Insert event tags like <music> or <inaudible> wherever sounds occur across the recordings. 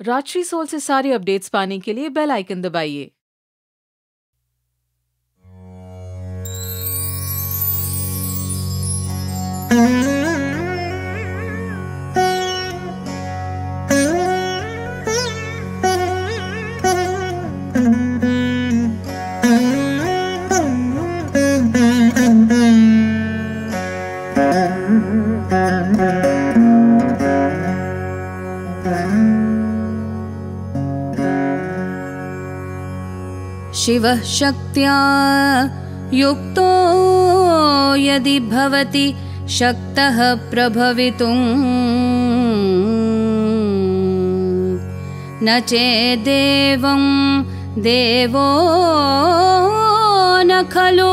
Rajshree soul से सारे updates पाने के लिए बेल आइकन दबाइए। शिवः शक्त्या युक्तो यदि भवति शक्तः प्रभवितुम् न चेदेवं देवो न खलु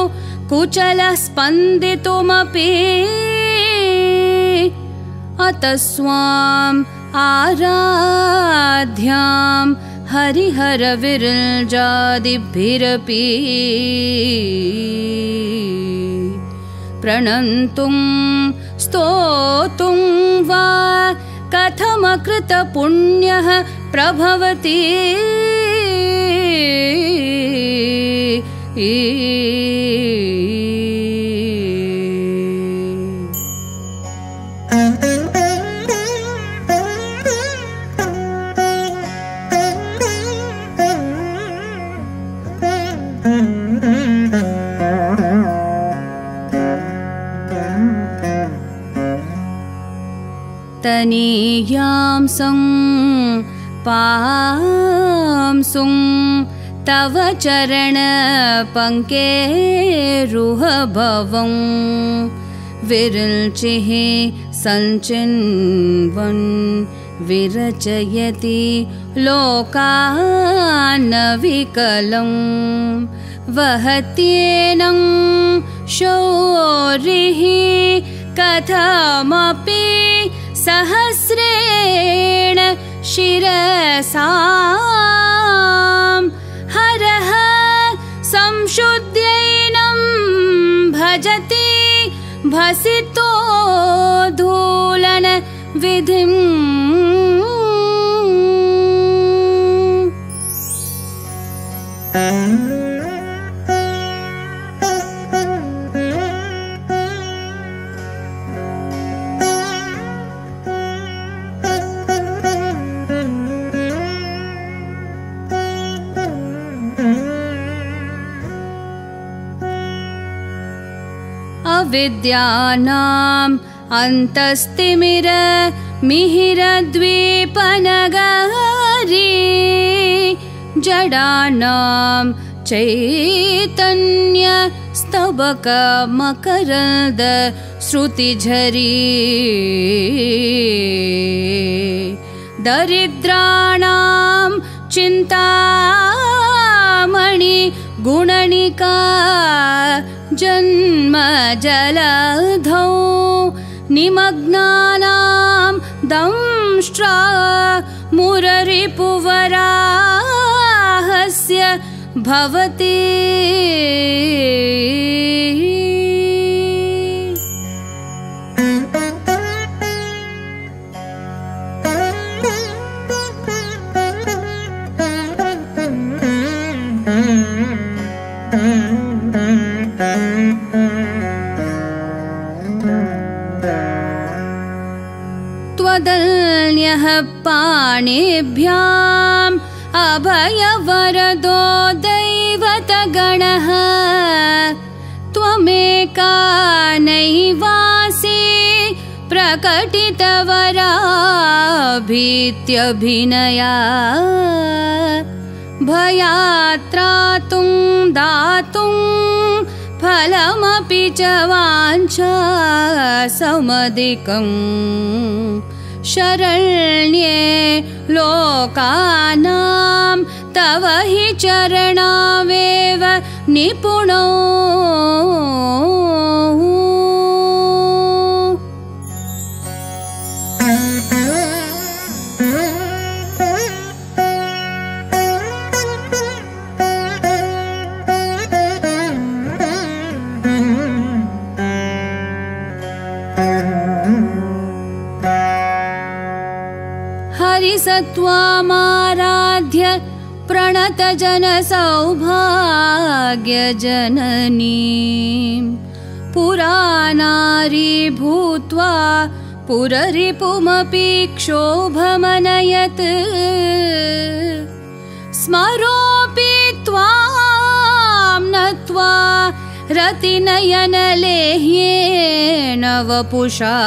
कुचलः स्पन्दितुमपि अत स्वाम् आराध्यां हरिहरविरजादिभिरपि प्रणन्तुं स्तोतुं वा कथमकृतपुण्यः प्रभवति पांसुं तव चरणपङ्केरुहभवं विरचिः सञ्चिन्वन् विरचयति लोकान्नविकलं वहत्येनं शौरिः कथमपि सहस्रेण शिरसां हरः संशुद्ध्यैनं भजति भसितो धूलन विधिम् अविद्यानाम् अन्तस्तिमिर मिहिरद्वीपनगरी जडानां स्तबकमकरद श्रुतिझरी दरिद्राणां चिन्तामणि गुणनिका जन्मजलधौ निमग्नानां दंष्ट्रा मुररिपुवराहस्य भवति पाणिभ्याम् अभयवरदो दैवतगणः। त्वमेका नैवासि प्रकटितवराभीत्यभिनया। भयात्रातुं दातुं फलमपि च वाञ्छा समधिकम् शरण्ये लोकानां तव हि चरणावेव निपुणौ प्रणतजनसौभाग्यजननी। पुरानारी भूत्वा पुररिपुमपि क्षोभमनयत् स्मरोऽपि त्वां नत्वा रतिनयनलेह्येन वपुषा।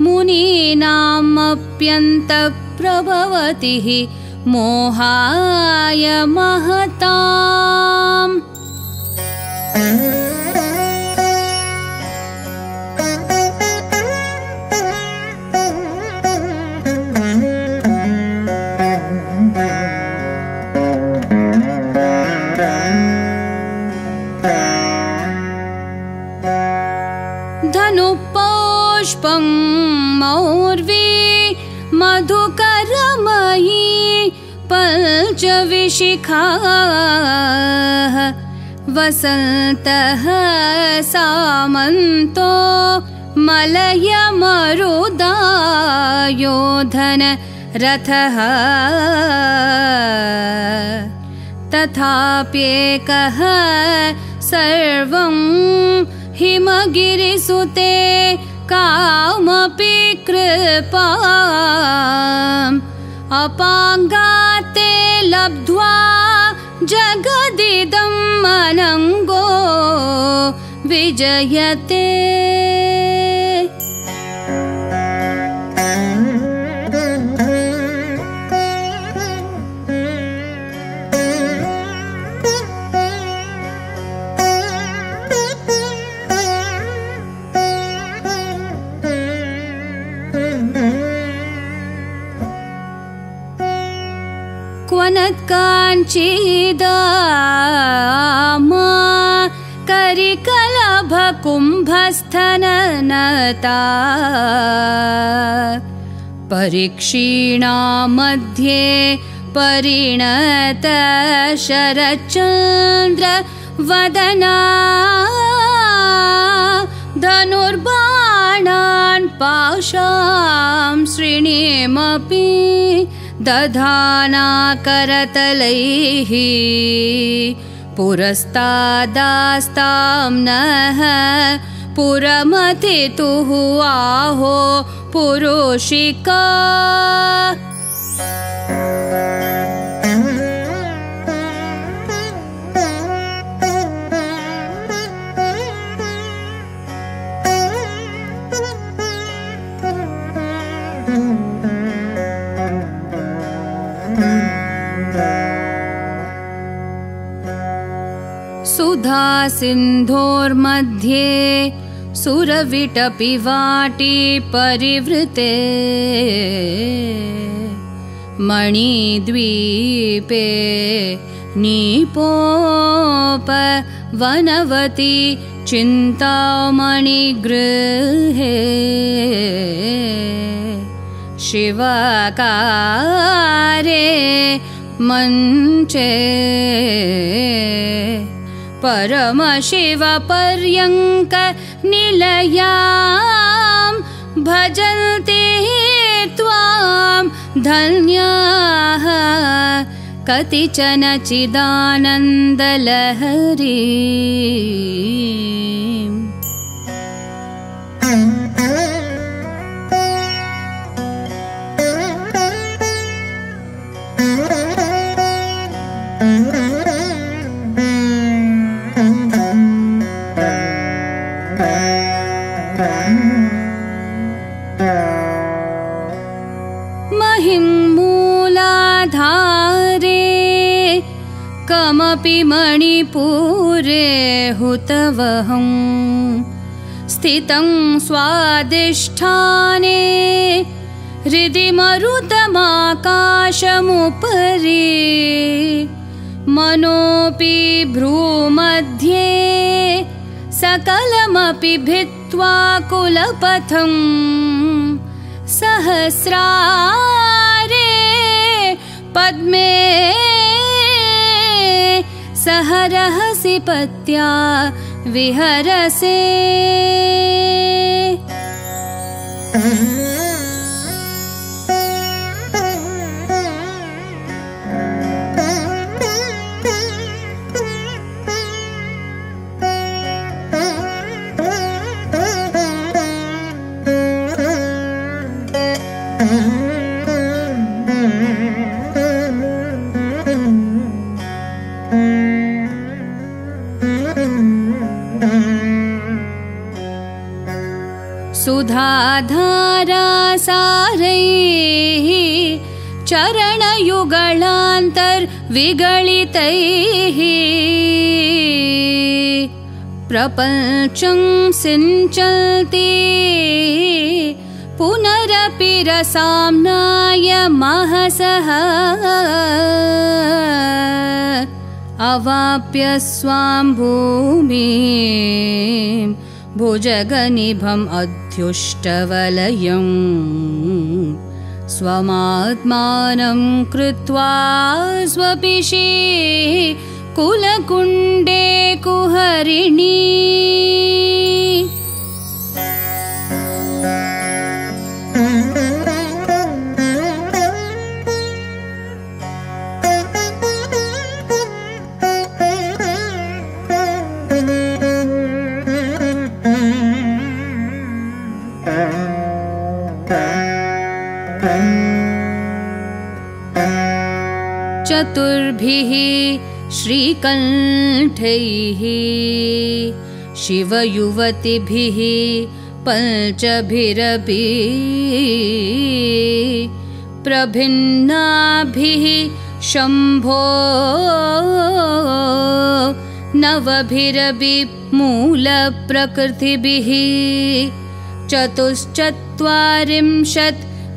मुनीनामप्यन्तप्रभवतिः मोहाय महताम्। धनुपौष्पं मौर्वी मधुकरमयी पञ्चविशिखाः वसन्तः सामन्तो मलयमरुदायोधन रथः। तथाप्येकः सर्वं हिमगिरिसुते कामपि कृपा अपाङ्गाते लब्ध्वा जगदिदम् अनङ्गो विजयते क्वनत्काञ्चिदामा करिकलभकुम्भस्थननता। परीक्षीणा मध्ये परिणत शरच्चन्द्र वदना धनुर्बाणान् पाशां श्रेणीमपि दधाना करतलैः पुरस्तादास्तां नः पुरमथितुः आहो पुरुषिका सुधा सिन्धोर्मध्ये सुरविटपि वाटी परिवृते। मणिद्वीपे नीपोप वनवती चिन्तामणिगृहे। शिवकारे मञ्चे परमशिवपर्यङ्क निलयां भजन्ति त्वां धन्याः। कतिचन चिदानन्दलहरी महिमूलाधारे कमपि मणिपूरे हुतवहं। स्थितं स्वादिष्ठाने हृदि मरुतमाकाशमुपरि। मनोऽपि भ्रूमध्ये सकलमपि भित्त्वा कुलपथम् सहस्रारे पद्मे सह रहसि पत्या विहरसे सुधाधारासारैः चरणयुगलान्तर्विगलितैः प्रपञ्चं सिञ्चन्ति पुनरपि रसाम्नाय महसः अवाप्य स्वां भूमि भुजगनिभम् अध्युष्टवलयम् स्वमात्मानं कृत्वा स्वपिषि कुलकुण्डे कुहरिणी चतुर्भिः श्रीकण्ठैः शिवयुवतिभिः पञ्चभिरपि प्रभिन्नाभिः शम्भो नवभिरपि मूलप्रकृतिभिः चतुश्चत्वारिंशत्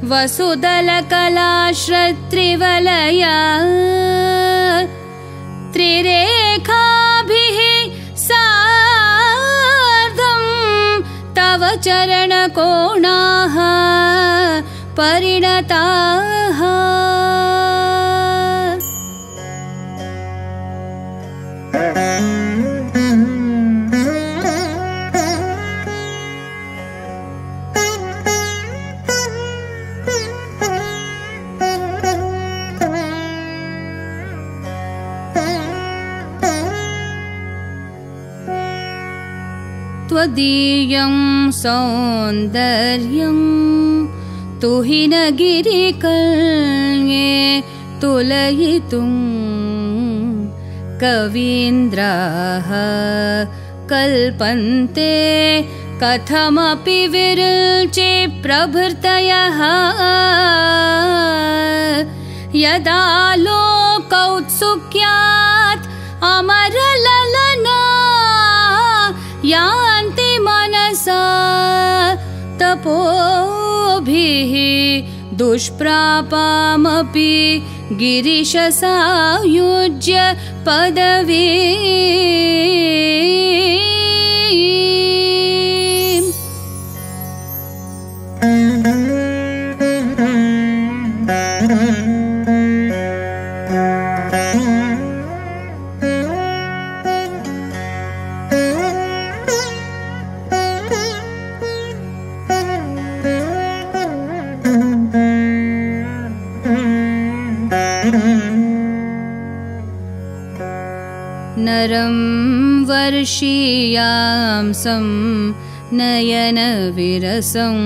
वसुदलकलाश्रत्रिवलया। त्रिरेखाभिः सार्धं तव चरणकोणाः परिणताः त्वदीयं सौन्दर्यं तुहिनगिरिकल्ये तुलयितुं कवीन्द्राः कल्पन्ते कथमपि विरुचे प्रभृतयः यदा लोकौत्सुक्यात् अमरललना मनसा तपोभिः दुष्प्रापामपि गिरिशसायुज्य पदवी वर्षीयां नयनविरसं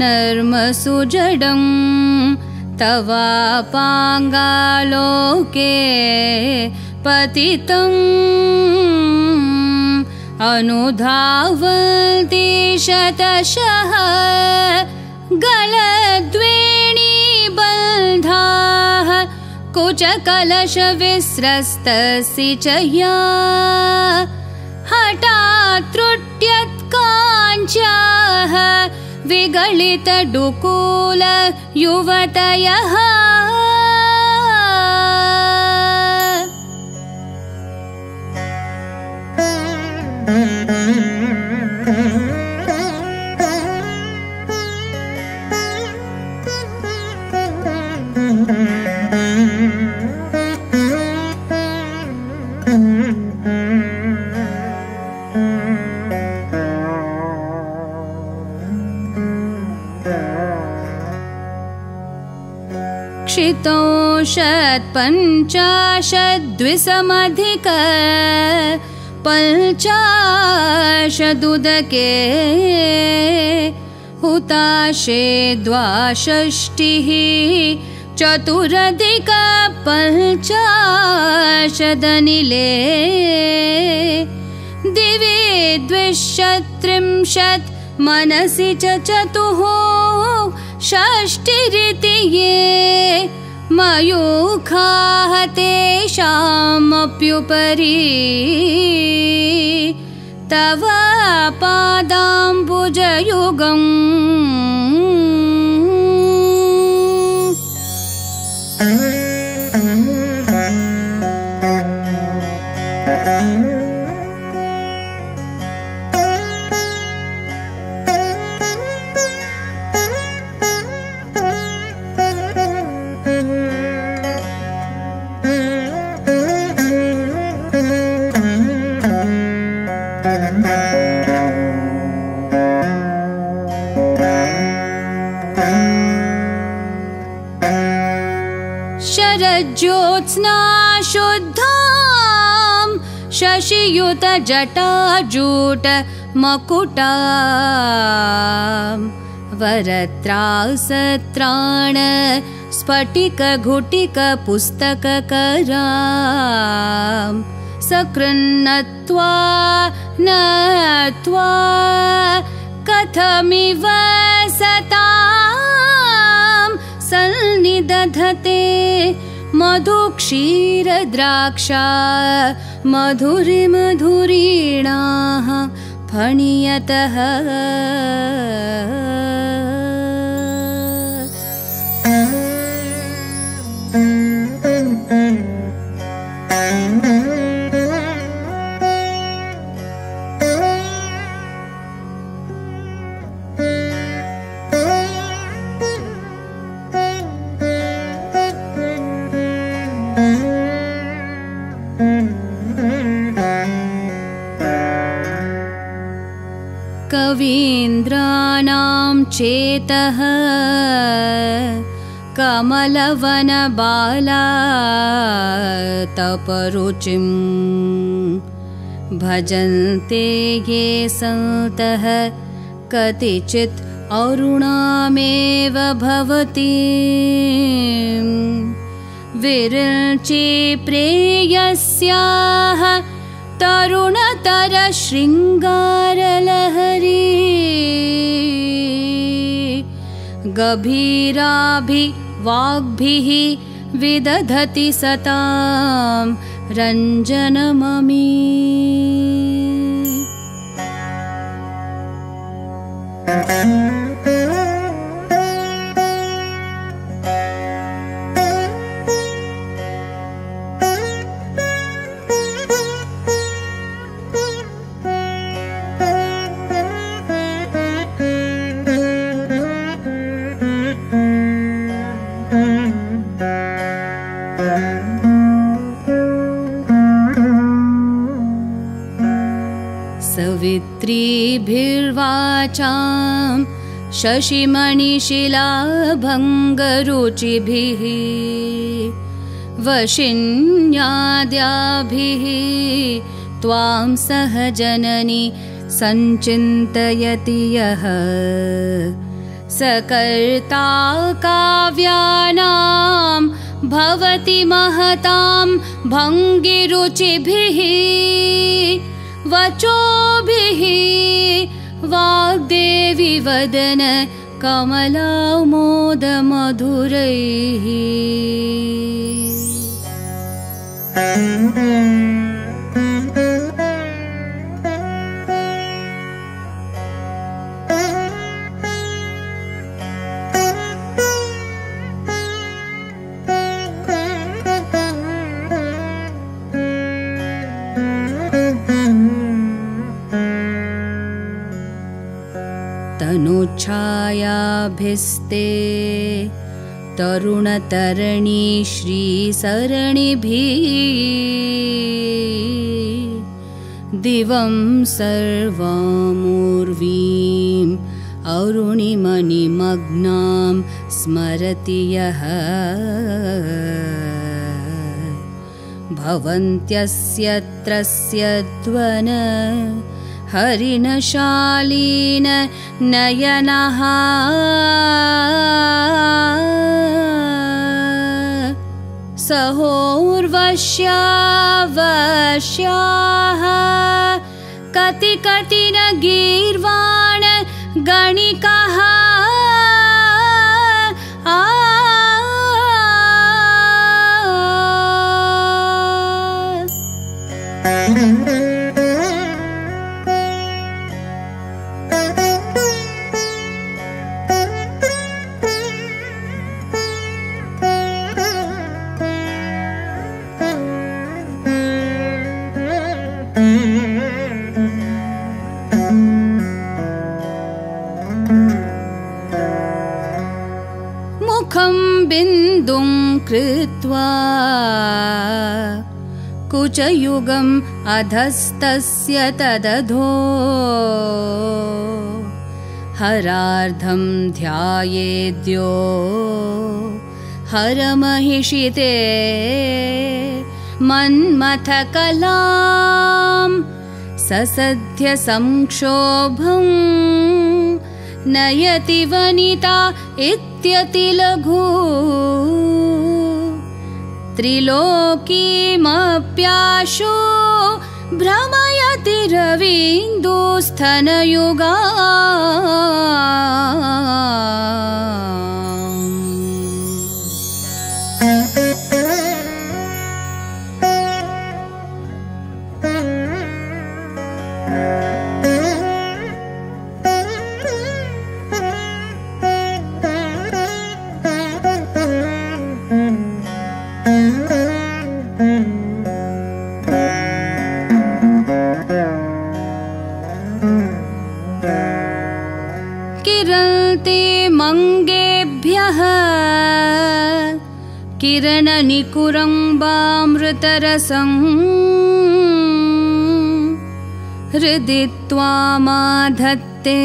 नर्मसुजडं तवापाङ्गालोके पतितम् अनुधावन्ति शतशः गलद्वेणी कुचकलशविस्रस्तसि च या हठात् त्रुट्यत्काञ्चाः क्षितोषत्पञ्चाशद्विसमधिक पञ्चाशदुदके हुताशे द्वाषष्टिः चतुरधिकपञ्चाशदनिले दिवे द्विशत्रिंशत् मनसि च चतुः षष्टिरिति ये मयूखाः तेषामप्युपरि तव पादाम्बुजयुगम् शशियुतजटाजूट मकुटा। वरत्रासत्राण स्फटिकघुटिकपुस्तककरा सकृन्नत्वा नत्वा कथमिव सतां। सन्निदधते मधुक्षीरद्राक्षा मधुरिमधुरीणाः फणियतः कवीन्द्राणां चेतः कमलवनबाला तपरुचिं भजन्ते ये सन्तः कतिचित् अरुणामेव भवति। विरचे प्रेयस्याः तरुणतरशृङ्गारलहरी गभीराभिवाग्भिः विदधति सतां रञ्जनममी सवित्रीभिर्वाचां शशिमणिशिलाभङ्गरुचिभिः वशिन्याद्याभिः त्वां सह जननि सञ्चिन्तयति यः। सकर्ता काव्यानां भवति महतां भङ्गिरुचिभिः वचोभिः वाग्देवि वदन कमलामोदमधुरैः तनुच्छायाभिस्ते तरुणतरणि श्रीसरणिभिः। दिवं सर्वामूर्वीम् अरुणिमणिमग्नां स्मरति यः। भवन्त्यस्य त्रस्य द्वन हरिणशालीन नयनः। सहोर्वश्यावश्याः। कति कति न गीर्वाण गणिकः बिन्दुं कृत्वा कुचयुगम् अधस्तस्य तदधो हरार्धं ध्यायेद्यो हरमहिषिते मन्मथकलां ससद्य संक्षोभम् नयति वनिता इत्यतिलघु त्रिलोकीमप्याशु भ्रमयति रवीन्दुस्थनयुगा मङ्गेभ्यः किरणनिकुरम्बामृतरसम् हृदि त्वामाधत्ते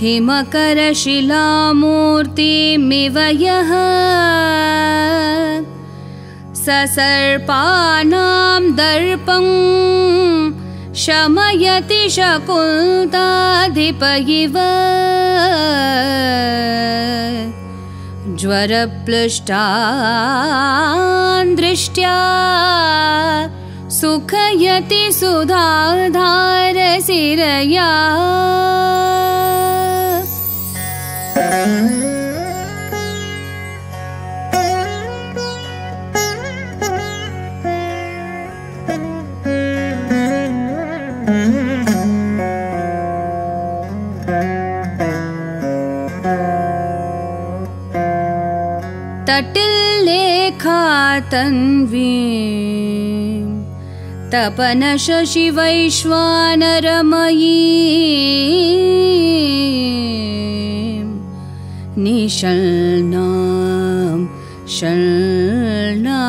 हिमकरशिलामूर्तिमिव यः। ससर्पानां दर्पं शमयति शकुन्ताधिप इव ज्वरप्लुष्टान् दृष्ट्या सुखयति सुधाधारसिरया तटिल्लेखातन्वी तपनशशिवैश्वानरमयी। निशल्नां शल्नामप्युपरि।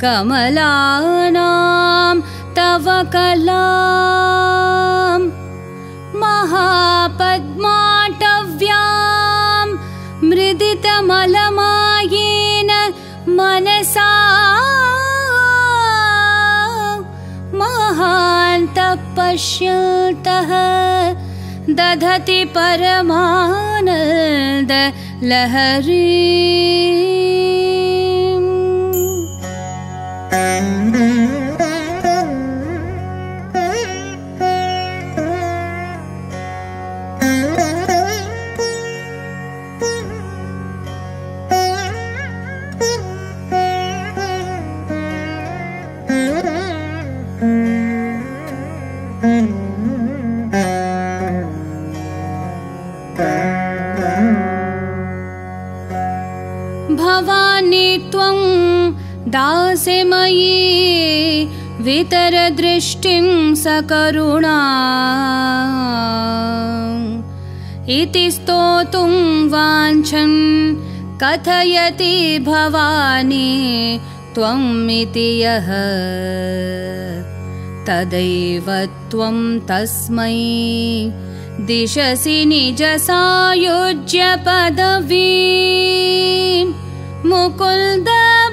कमलानां तव कलां। महापद्माटव्यां मृदितमलमायेन मनसा महान्तः पश्यतः दधति परमानन्द भवानी त्वं दासे मयि वितरदृष्टिं सकरुणा। इति स्तोतुं वाञ्छन् कथयति भवानी त्वमिति यः। तदैव त्वं तस्मै दिशसि निजसायुज्यपदवी मुकुन्द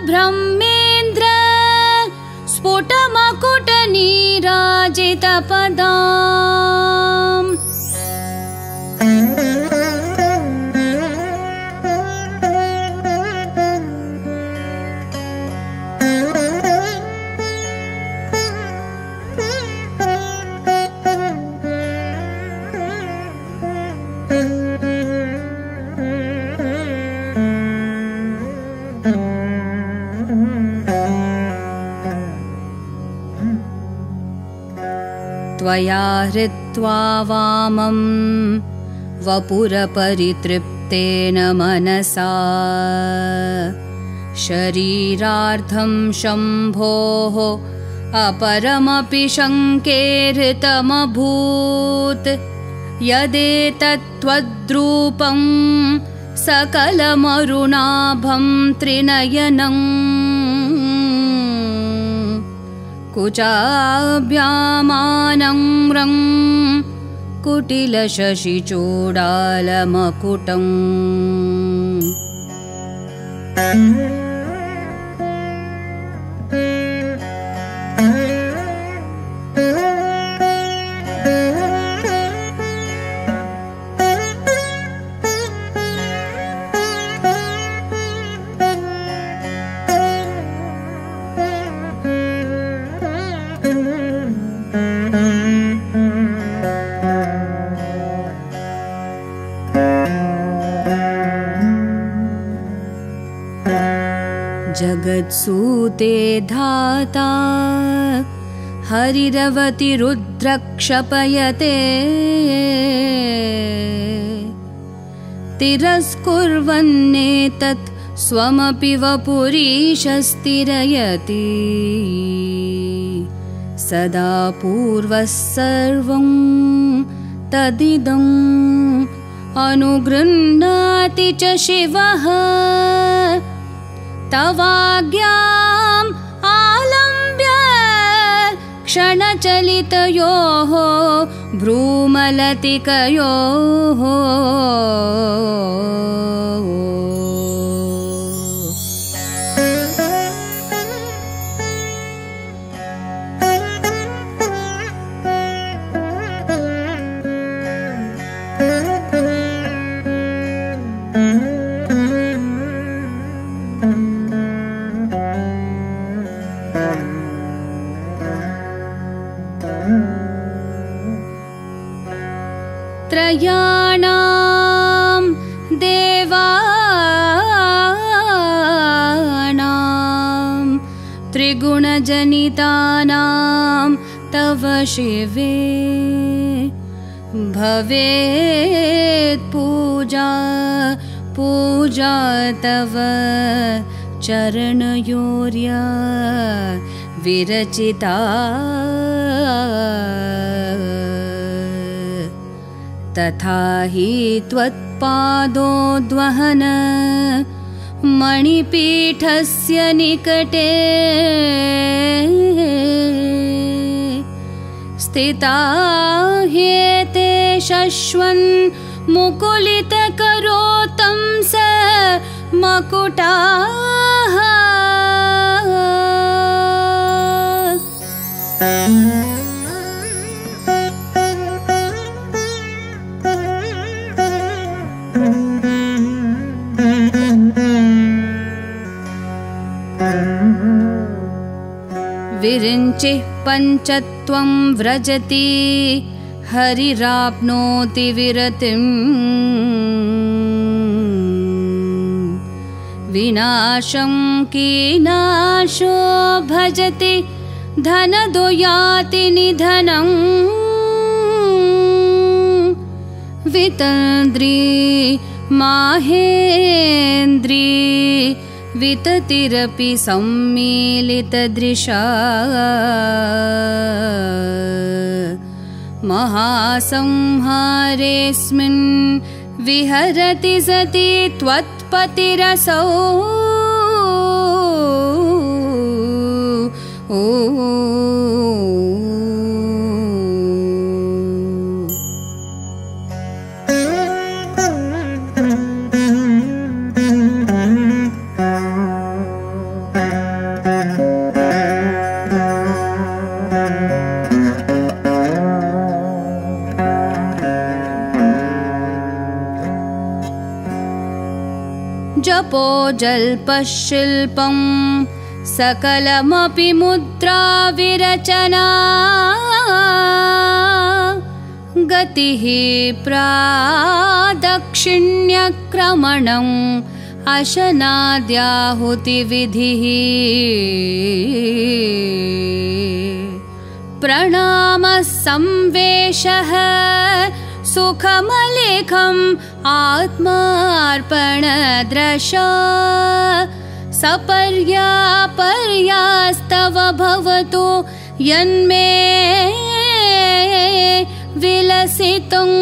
ब्रह्मेन्द्र स्फुटमकुटनीराजितपदा त्वया हृत्वा वामं वपुरपरितृप्तेन मनसा। शरीरार्थं शम्भोः अपरमपि शङ्केहृतमभूत् यदेतत्त्वद्रूपं सकलमरुणाभं त्रिनयनम् कुचाभ्यामानं रं कुटिलशशिचूडालमकुटम् जगत्सूते धाता हरिरवति रुद्रक्षपयते। तिरस्कुर्वन्नेतत् स्वमपि वपुरीशस्तिरयति। सदा पूर्वः सर्वं तदिदम् अनुगृह्णाति च शिवः तवाज्ञाम् आलम्ब्य क्षणचलितयोः भ्रूमलतिकयोः त्रयाणां देवानां त्रिगुणजनितानां तव शिवे भवेत् पूजा पूजा तव चरणयोर्या विरचिता तथा हि त्वत्पादोद्वहन मणिपीठस्य निकटे। स्थिता ह्येते शश्वन् मुकुलितकरोतं स मकुटाः विरिञ्चिः पञ्चत्वं व्रजति। हरिराप्नोति विरतिम्। विनाशं कीनाशो भजति धनदो याति निधनम् वितन्द्री माहेन्द्री विततिरपि सम्मीलितदृशा। महासंहारेऽस्मिन् विहरति सति त्वत्पतिरसौ तपो जल्पशिल्पं सकलमपि मुद्राविरचना। गतिः प्रादक्षिण्यक्रमणम् अशनाद्याहुतिविधिः। प्रणामः संवेशः सुखमलेखम् आत्मार्पणदृशा सपर्यापर्यास्तव भवतु यन्मे विलसितुम्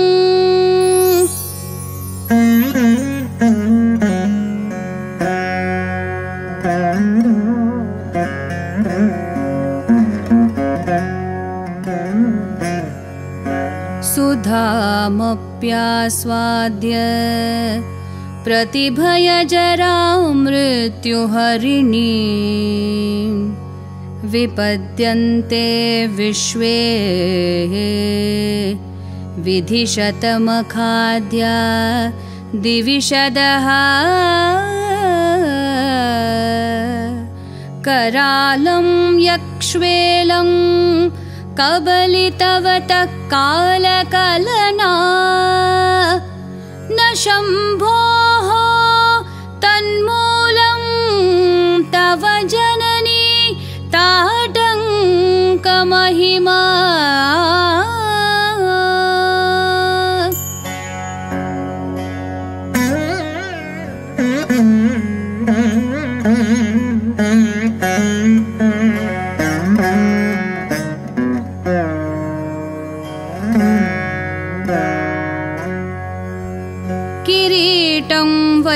सुधामप्यास्वाद्य प्रतिभयजरा मृत्युहरिणी। विपद्यन्ते विश्वे विधिशतमखाद्या दिविशदः करालं यक्ष्वेलं कबलितवतः कालकलना न शम्भोः तन्मूलं तव जननी ताटङ्कमहिमा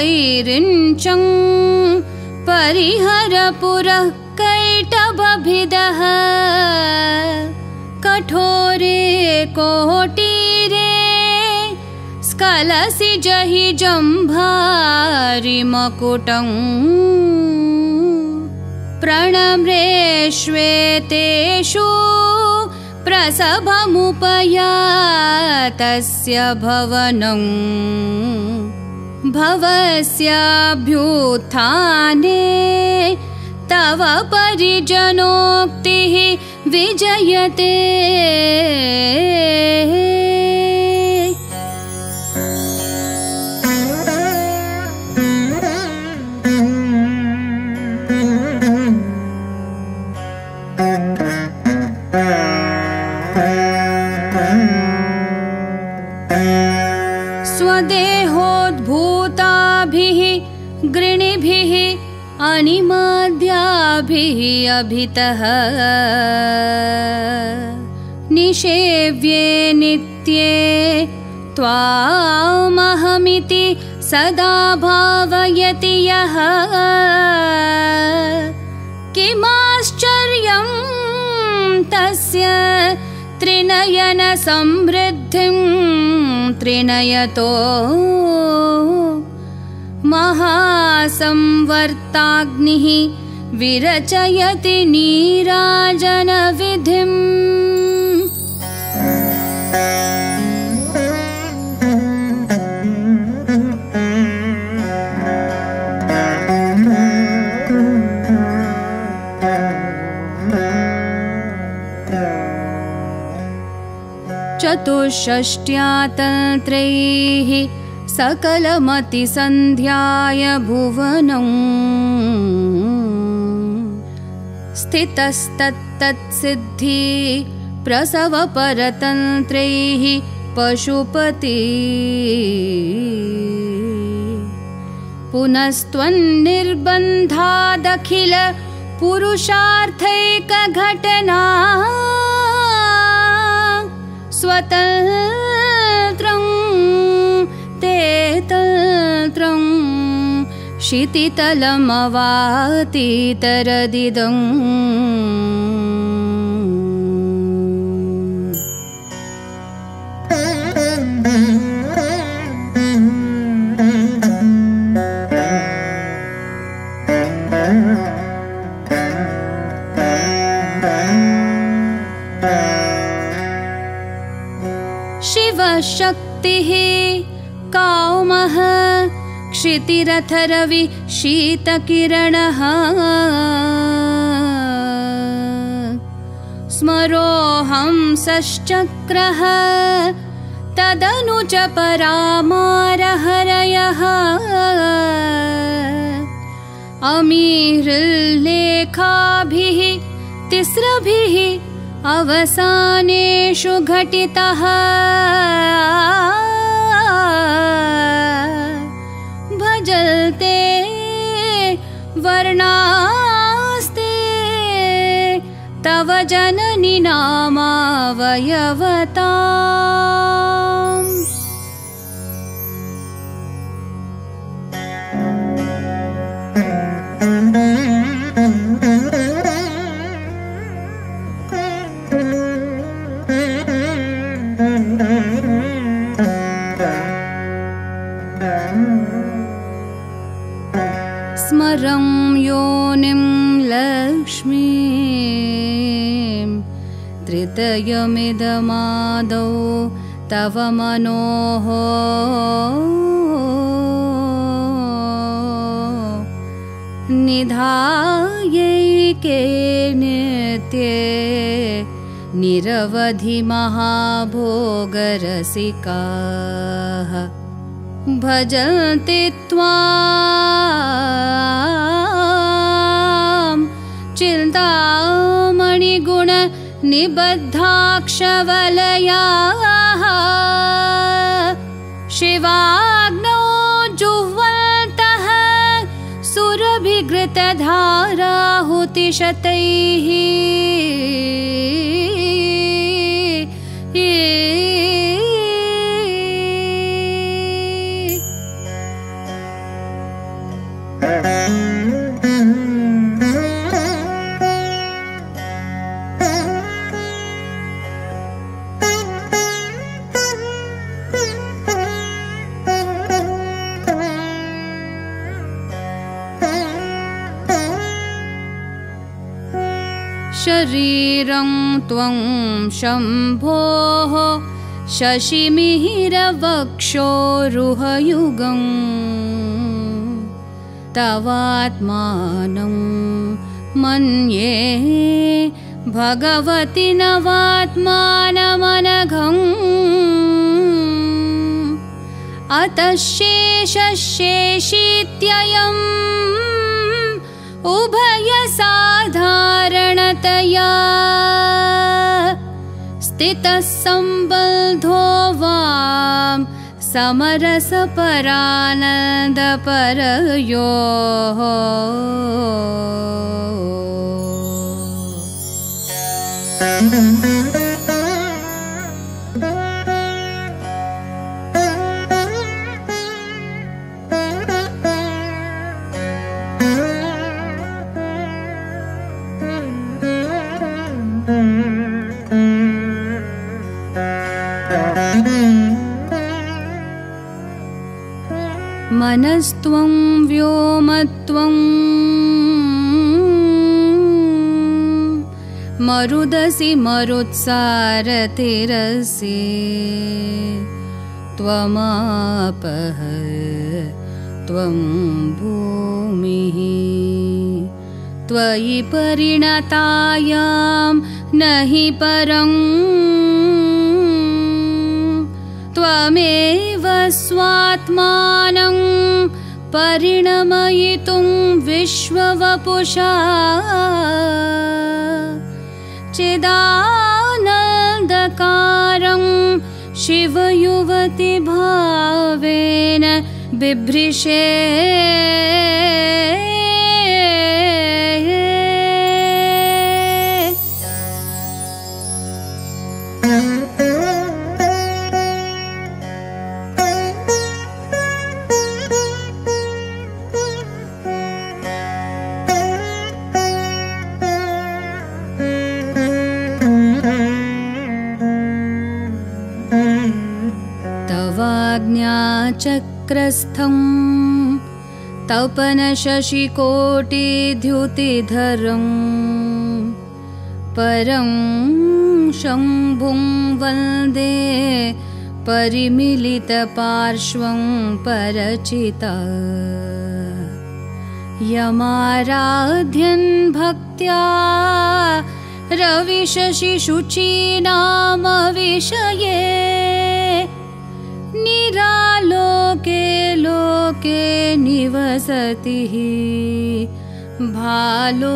वैरिञ्चं परिहरपुरः कैटबभिदः कठोरे कोटीरे। स्खलसि जहि जम्भारिमकुटम् प्रणम्रेष्वेतेषु प्रसभमुपयातस्य भवनम् भवस्याभ्युत्थाने तव परिजनोक्तिः विजयते अणिमाद्याभिः अभितः। निषेव्ये नित्ये त्वामहमिति सदा भावयति यः। किमाश्चर्यं तस्य त्रिनयनसमृद्धिं त्रिनयतो महासंवर्ताग्निः विरचयति नीराजनविधिम्। चतुष्षष्ट्या तन्त्रैः सकलमतिसन्ध्याय भुवनम् स्थितस्तत्तत्सिद्धि प्रसवपरतन्त्रैः पशुपति। पुनस्त्वन्निर्बन्धादखिल पुरुषार्थैकघटना। स्वतन्त्रं तन्त्रं क्षितितलमवातितरदिदम्। शिवशक्तिः कामः क्षितिरथरवि शीतकिरणः। स्मरोऽहंसश्चक्रः तदनु च परामारहरयः। अमीहृल्लेखाभिः तिस्रभिः अवसानेषु घटितः वर्णास्ते तव जननि नामावयवता त्रितयमिदमादौ तव मनोः निधायैके नित्ये निरवधि महाभोगरसिकाः भजन्ति त्वां चिन्तामणिगुणनिबद्धाक्षवलयाः शिवाग्नौ जुह्वन्तः सुरभिघृतधाराहुतिशतैः शरीरं त्वं शम्भोः शशिमिहिरवक्षोरुहयुगम् तवात्मानं मन्ये भगवति नवात्मानमनघम् अतः शेषशेषीत्ययम् उभयसाधारणतया स्थितः सम्बद्धो समरसपरानन्दपरयोः मनस्त्वं व्योमत्वं मरुदसि मरुत्सारतिरसि त्वमापः त्वं भूमिः त्वयि परिणतायां न हि परम् त्वमेव स्वात्मानं परिणमयितुं विश्ववपुषा। चिदानन्दकारं शिवयुवतिभावेन बिभ्रिषे तवाज्ञाचक्रस्थं तपनशशिकोटिद्युतिधरं। परं शम्भुं वन्दे परिमिलितपार्श्वं परचिता। यमाराध्यन् भक्त्या रविशशिशुचीनामविषये। निरालोके लोके निवसतिः। भालोकभुवने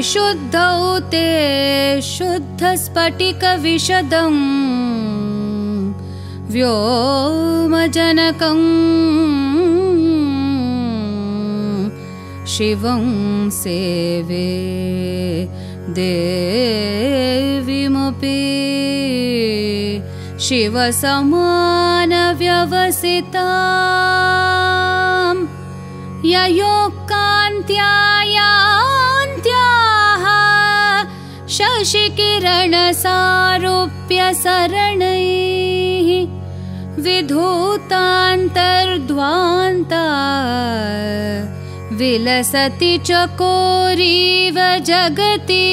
विशुद्धौ ते शुद्धस्फटिकविशदम् व्योमजनकम् शिवं सेवे देवीमपि। शिवसमानव्यवसिता ययोकान्त्यायान्त्याः शशिकिरणसारूप्यसरणैः विधूतान्तर्ध्वान्ता विलसति चकोरीव जगति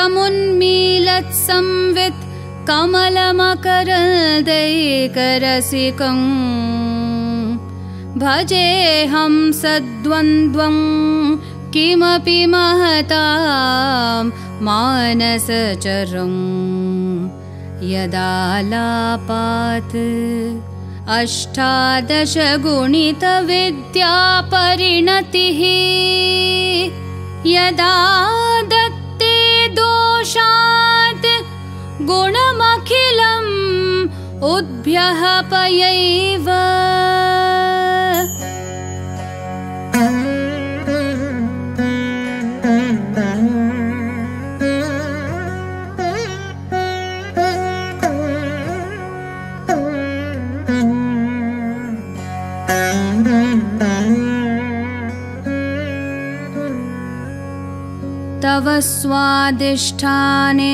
समुन्मीलत्संवित् कमलमकरदैकरसिकम् भजेऽहं सद्वन्द्वं किमपि महतां मानसचरम् यदालापात् अष्टादशगुणितविद्यापरिणतिः यदा दत्ते दोषात् गुणमखिलम् उद्भ्यः पयैव तव स्वादिष्ठाने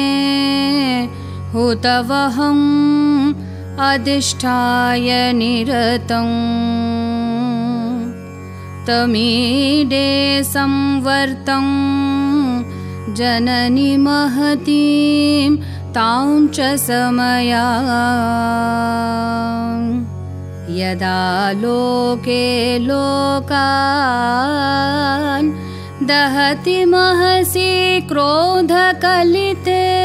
हुतवहम् अधिष्ठाय निरतम्। तमीडे संवर्तं जननि महतीं तां च समया यदा लोके लोकान् दहति महसि क्रोधकलिते।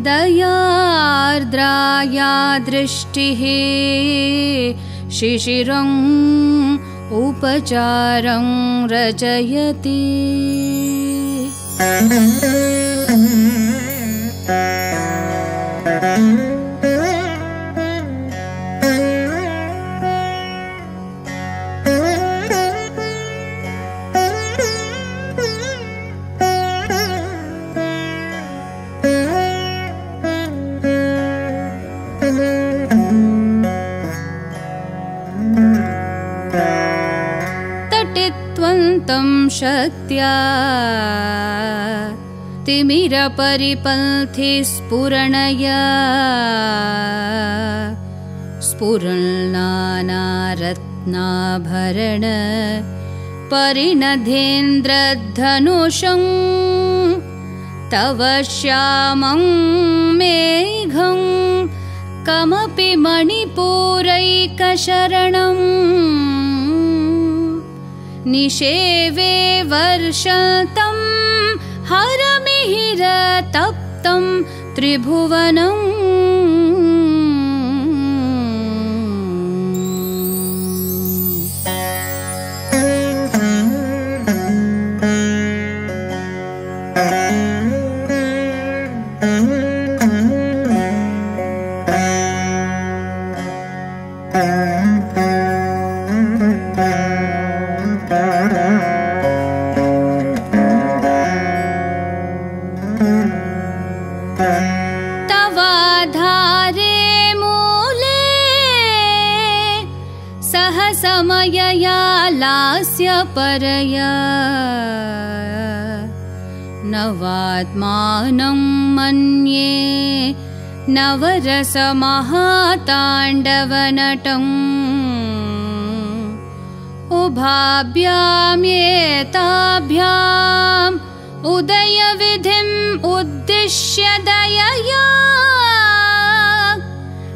दयार्द्राया दृष्टिः। शिशिरम् उपचारं रचयति शक्त्या। तिमिरपरिपन्थि स्फुरणया। स्फुरन्नानारत्नाभरण परिणधेन्द्रधनुषं। तव श्यामं मेघं। कमपि मणिपूरैकशरणम् निषेवे वर्षतं हरमिहिरतप्तं त्रिभुवनम् लास्य परया। नवात्मानं मन्ये नवरसमहाताण्डवनटम्। उभाभ्यामेताभ्याम् उदयविधिम् उद्दिश्य दयया।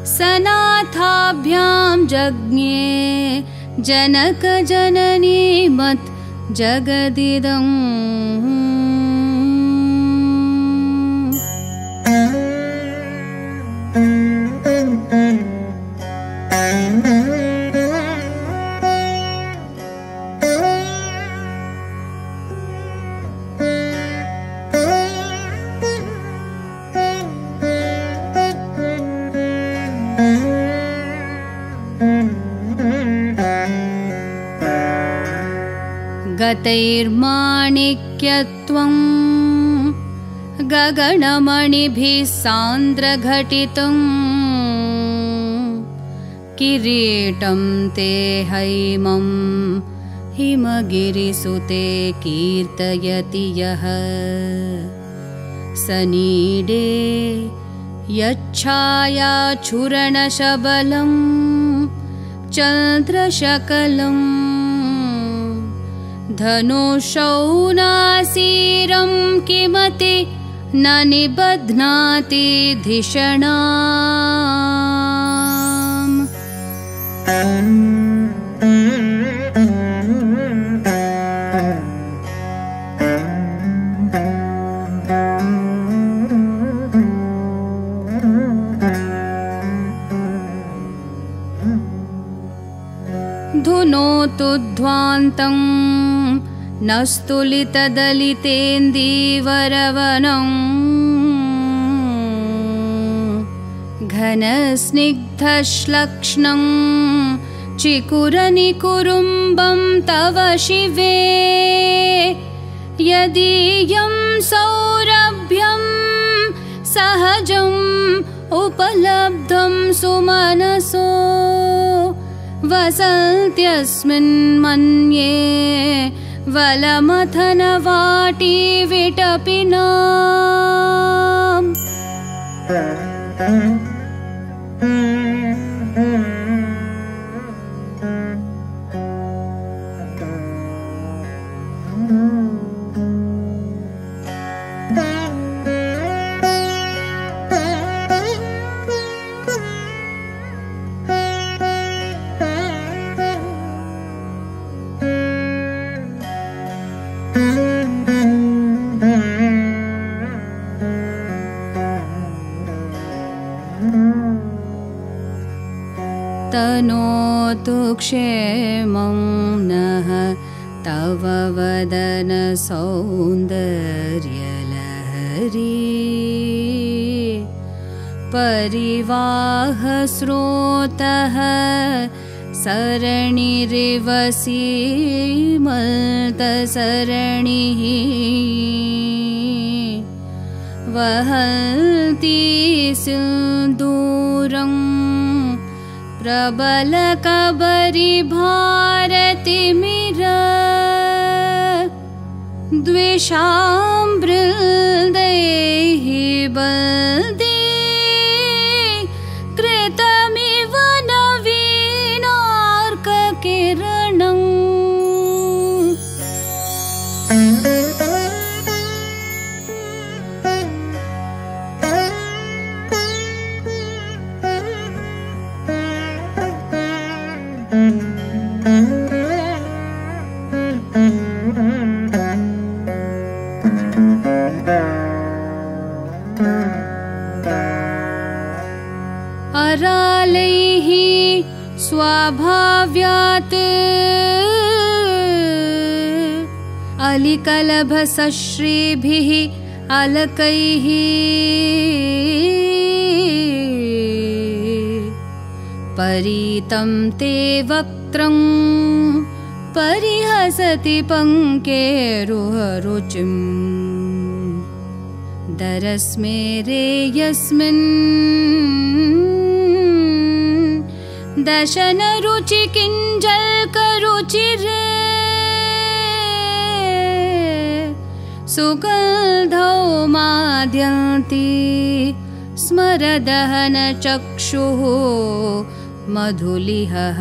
सनाथाभ्यां जज्ञे जनकजननी मत् जगदिदम् गतैर्माणिक्यत्वम् गगनमणिभिः सान्द्रघटितम्। किरीटं ते हैमं हिमगिरिसुते कीर्तयति यः। सनीडे यच्छायाचूरणशबलम् चन्द्रशकलम् धनुषौ नासीरं किमति न निबध्नाति धिषणा। धुनोतु ध्वान्तम् न स्तुलितदलितेन्दीवरवनम् घनस्निग्धश्लक्ष्णम् चिकुरनिकुरुम्बं तव शिवे। यदीयं सौरभ्यं सहजम् उपलब्धं सुमनसो। वसन्त्यस्मिन् मन्ये वलमथनवाटी विटपिना। तनोतु परिवाहस्रोतः सरणिरिवसीमल्तसरणिः वहन्ती सिन्दूरम् प्रबलकबरिभारतिमिर द्विषामृदैः बल्दी स्वाभाव्यात् अलिकलभसश्रीभिः अलकैः। परीतं ते वक्त्रं परिहसति पङ्केरुहरुचिम् दरस्मेरे यस्मिन् दशन रुचि किञ्जल्करुचिरे सुगन्धौ माद्यन्ति स्मरदहनचक्षुः मधुलिहः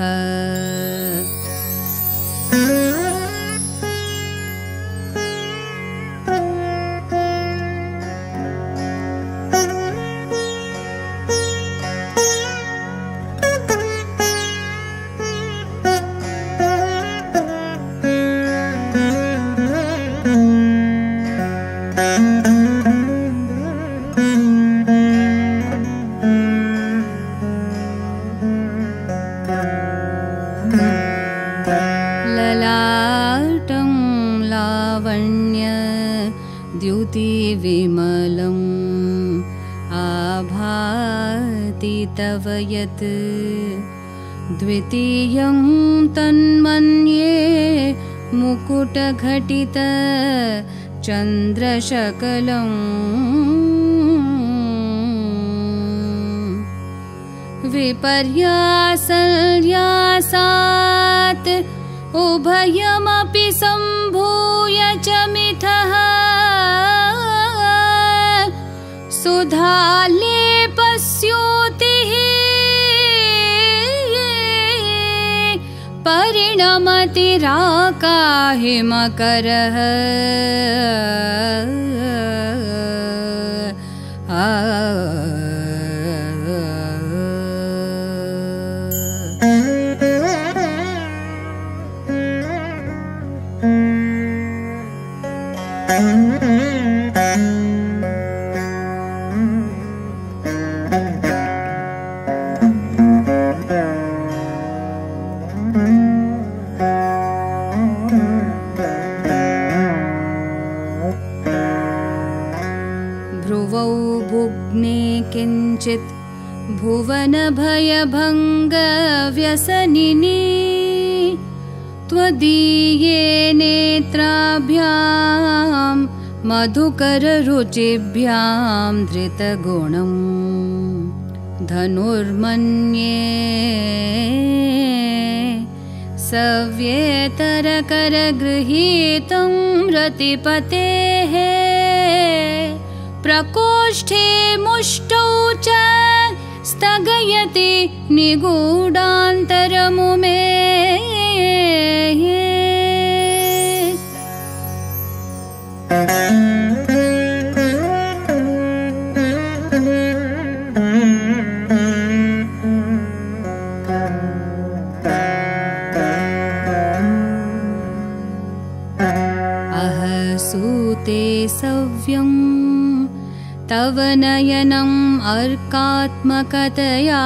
द्युतिविमलम् आभाति तव यत् द्वितीयं तन्मन्ये मुकुटघटित चन्द्रशकलम् विपर्यासन्यासात् उभयमपि सम्भूय च मिथः सुधालेपस्योतिः परिणमतिराकाहिमकरः भ्रुवौ भुग्ने किञ्चित् भुवनभयभङ्गव्यसनिनी। त्वदीये नेत्राभ्यां मधुकररुचिभ्यां धृतगुणम् धनुर्मन्ये सव्येतरकरगृहीतं रतिपतेः प्रकोष्ठे मुष्टौ च स्थगयति निगूढान्तरमुमे। अह सूते सव्यं तव नयनम् अर्कात्मकतया।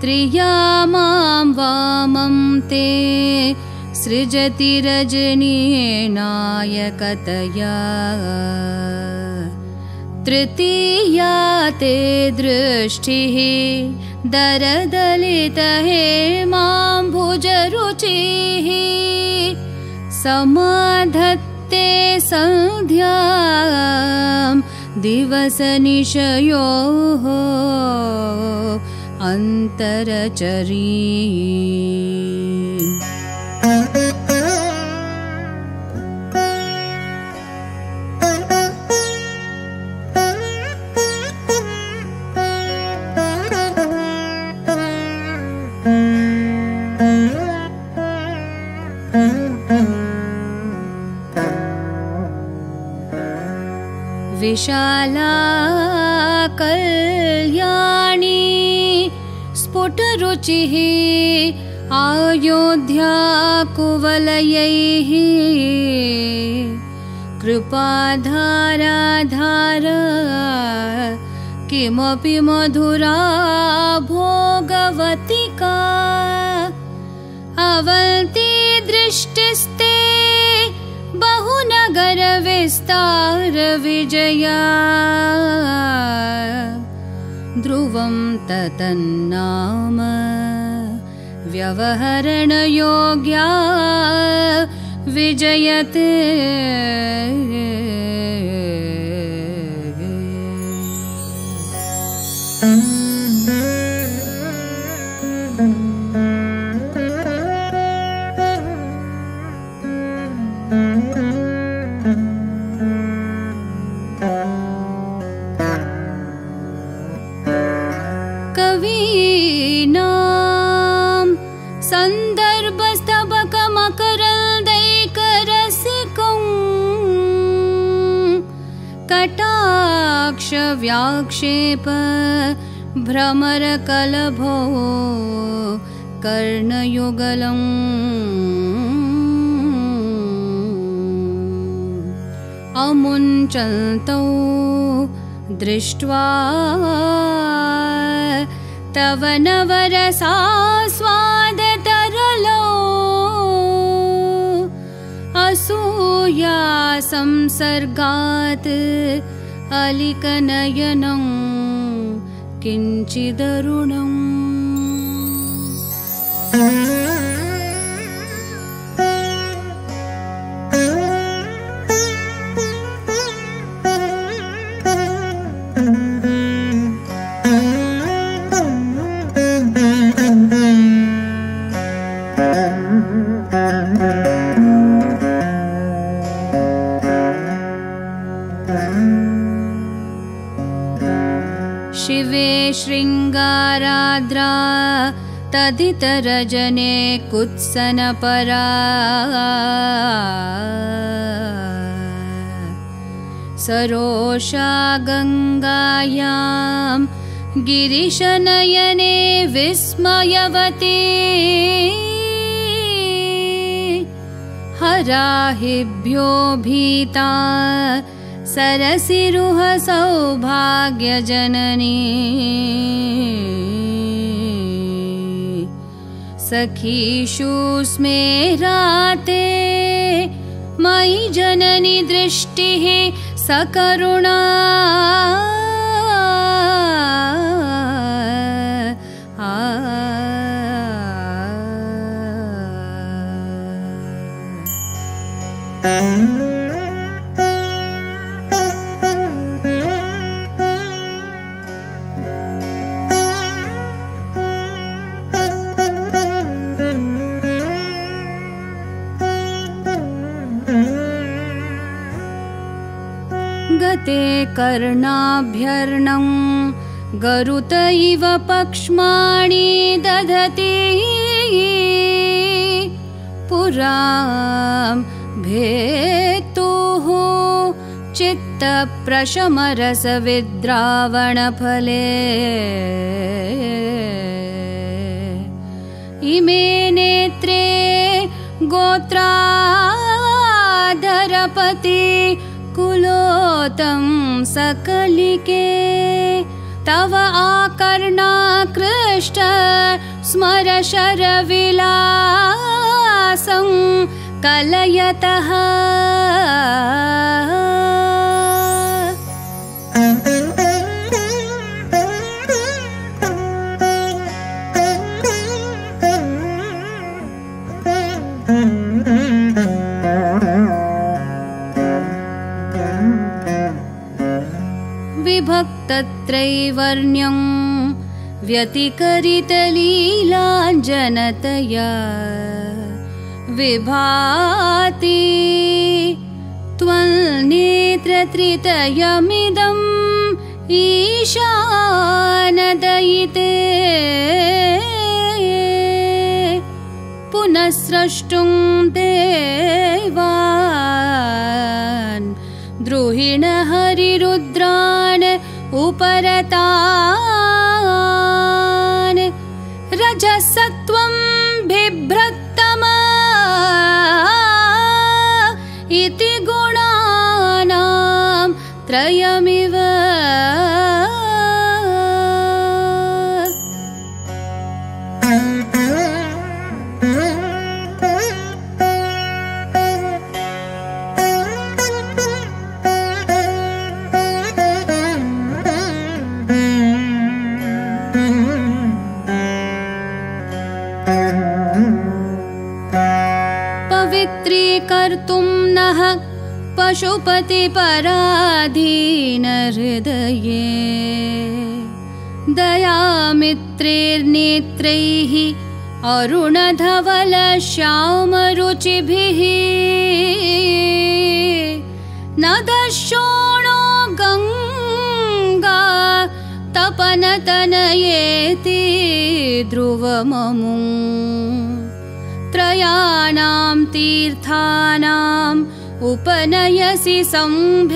त्रिया मां वामं ते सृजति रजनीनायकतया। तृतीया ते दृष्टिः दरदलितहे मां समाधत्ते सन्ध्यां दिवसनिशयोः अन्तरचरी विशाला कल्याणी स्फुटरुचिः अयोध्या कुवलयैः कृपाधाराधार किमपि मधुरा भोगवतिका अवन्ती दृष्टिस्ते बहुनगरविस्तारविजया ध्रुवं ततन्नाम। व्यवहरणयोग्या विजयते कवीनां कटाक्षव्याक्षेप भ्रमरकलभो कर्णयुगलम्। अमुञ्चन्तौ दृष्ट्वा तव नवरसास्वादतरलो। असूया संसर्गात् अलिकनयनं किञ्चिदरुणम् शृङ्गाराद्रा तदितरजने कुत्सनपरा। सरोषा गङ्गायां गिरिशनयने विस्मयवती। हराहिभ्यो भीता सरसिरुह सौभाग्यजननी सखीषु स्मेराते मयि जननि दृष्टिः सकरुणा गते कर्णाभ्यर्णं। गरुत इव पक्ष्माणि दधति। पुरा भेतुः चित्तप्रशमरसविद्रावणफले। इमे नेत्रे गोत्राधरपति कुलोतं सकलिके। तव आकर्णाकृष्ट स्मर शरविलासं कलयतः विभक्तत्रैवर्ण्यं व्यतिकरितलीलाञ्जनतया विभाति त्वन्नेत्रत्रितयमिदम् ईशानदयिते पुनः स्रष्टुं देवान् द्रुहिण हरिरुद्रान् उपरतान्। रजसत्वं पशुपतिपराधीनहृदये दयामित्रेर्नेत्रैः अरुणधवलश्यामरुचिभिः न दशोणो गङ्गा तपनतनयेति ध्रुवममु त्रयाणां तीर्थानाम् उपनयसि सम्भेदमनघम्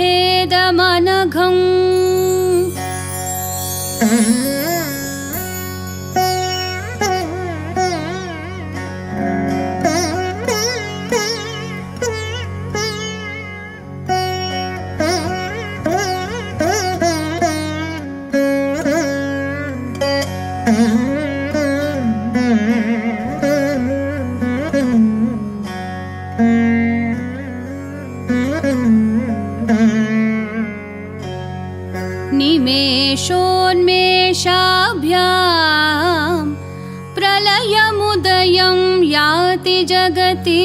जगति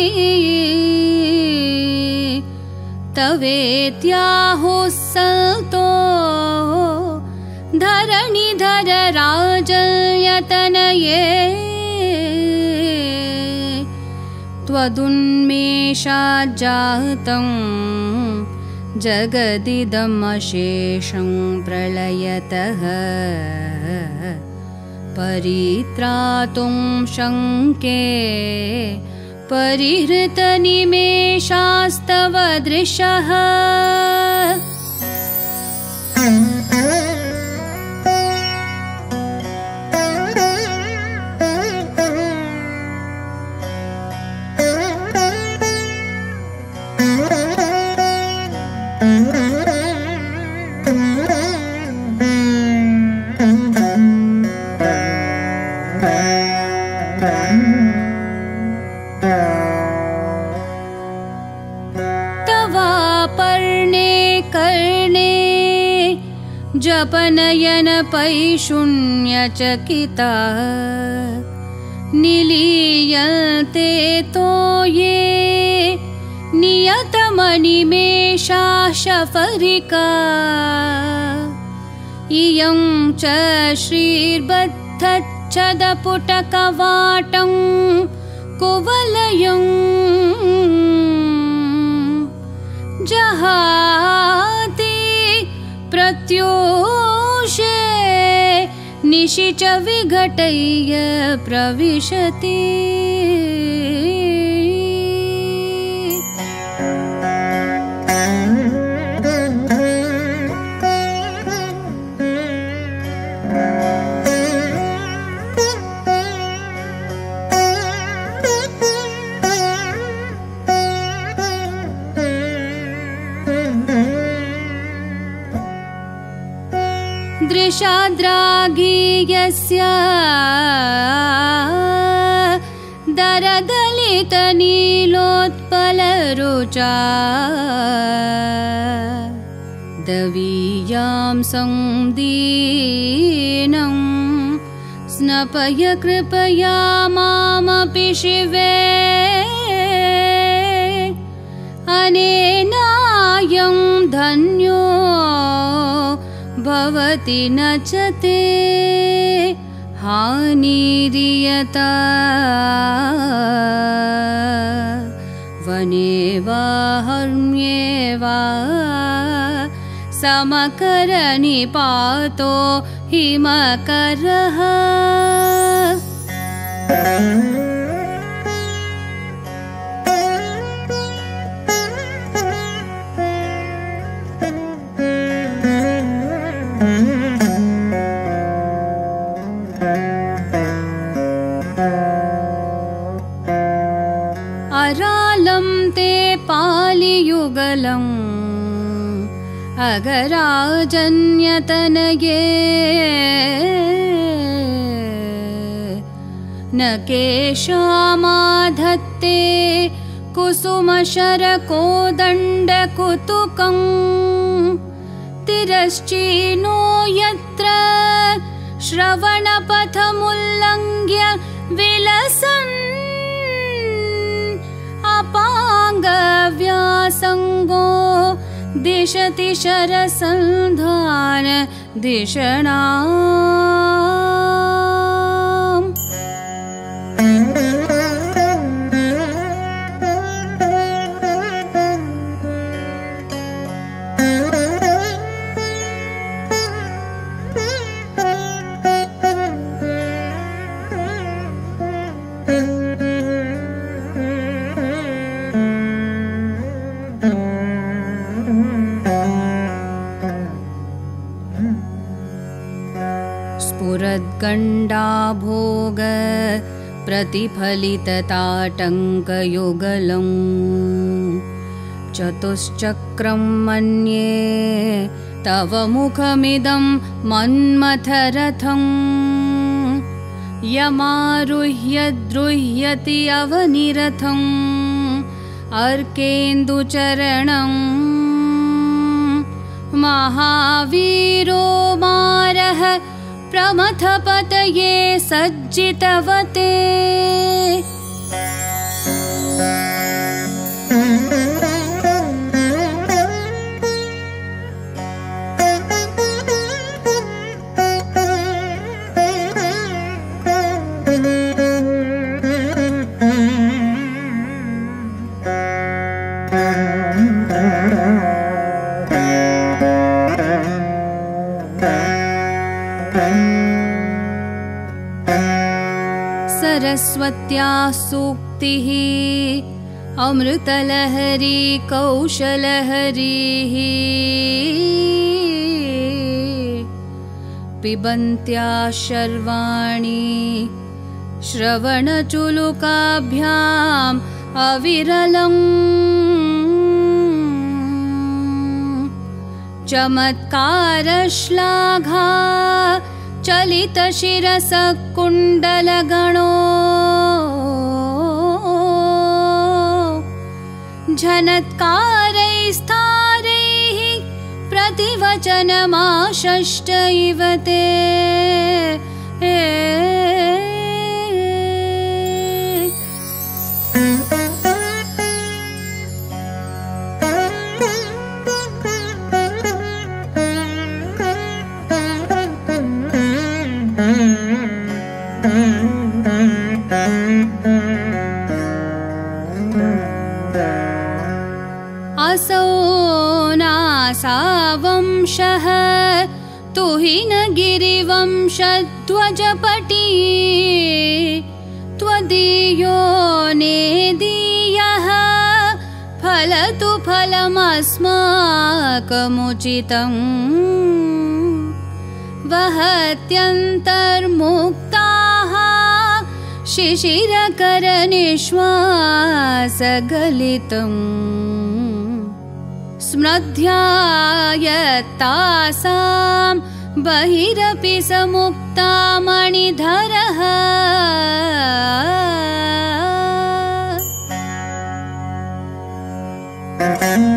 तवेत्याहुः सतो धरणिधर राजयतनये त्वदुन्मेषाज्जातम् जगदिदमशेषं प्रलयतः परित्रातुं शङ्के परिहृतनिमेषास्तव दृशः जपनयनपैशून्यचकिता निलीयन्ते तो ये नियतमनिमेषा शफरिका। इयं च श्रीर्बद्धच्छदपुटकवाटं कुवलयम् जहाति प्रत्योषे निशि च विघटय्य प्रविशति दृशाद्रागीयस्य दरदलितनीलोत्पलरुचा दवीयां संदीनं स्नपय कृपया मामपि शिवे। अनेनायं धन्यो भवति न च ते। हानिरियता वने वा हर्म्ये वा। समकरनिपातो हिमकरः पालियुगलम् अगराजन्यतनये। न केशामाधत्ते कुसुमशरकोदण्डकुतुकम्। तिरश्चीनो यत्र श्रवणपथमुल्लङ्घ्य विलसन् अपाङ्गव्यासङ्गो दिशति शरसन्धान धिषणा स्फुरद्गण्डाभोग प्रतिफलितताटङ्कयुगलम्। चतुश्चक्रं मन्ये तव मुखमिदं मन्मथरथम्। यमारुह्य द्रुह्यति अवनिरथम्। अर्केन्दुचरणम् महावीरो मारः प्रमथपतये सज्जितवते सूक्तिः। अमृतलहरी कौशलहरीः। पिबन्त्या शर्वाणि श्रवणचुलुकाभ्याम् अविरलम्। चमत्कारश्लाघा चलितशिरसकुण्डलगणो झनत्कारैस्तारैः प्रतिवचनमाशष्ट इव ते फलमस्माकमुचितम् वहत्यन्तर्मुक्ताः शिशिरकरनिश्वासगलितम् स्मृध्यायत्तासां बहिरपि समुक्ता मणिधरः <laughs>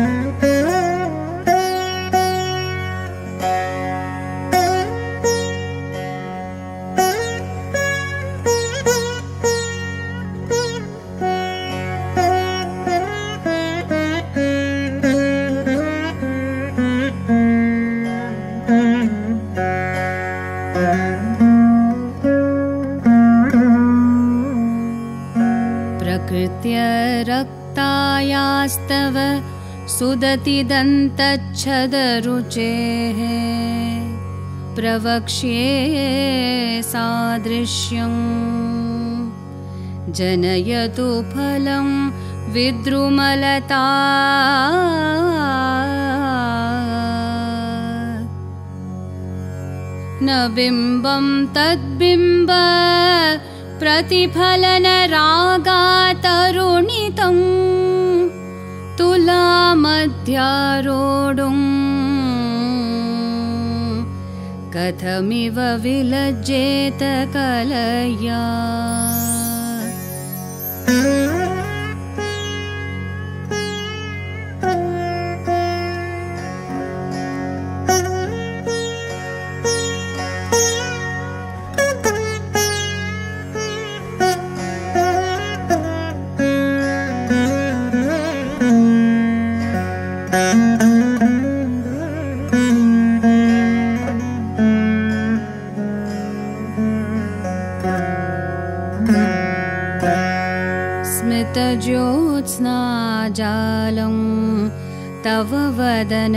प्रकृत्यरक्तायास्तव सुदतिदन्तच्छदरुचेः प्रवक्ष्ये सादृश्यम् जनयतु फलं विद्रुमलता। न बिम्बं तद्बिम्ब प्रतिफलनरागातरुणितम् तुलामध्यारोढुम् कथमिव विलज्जेत कलया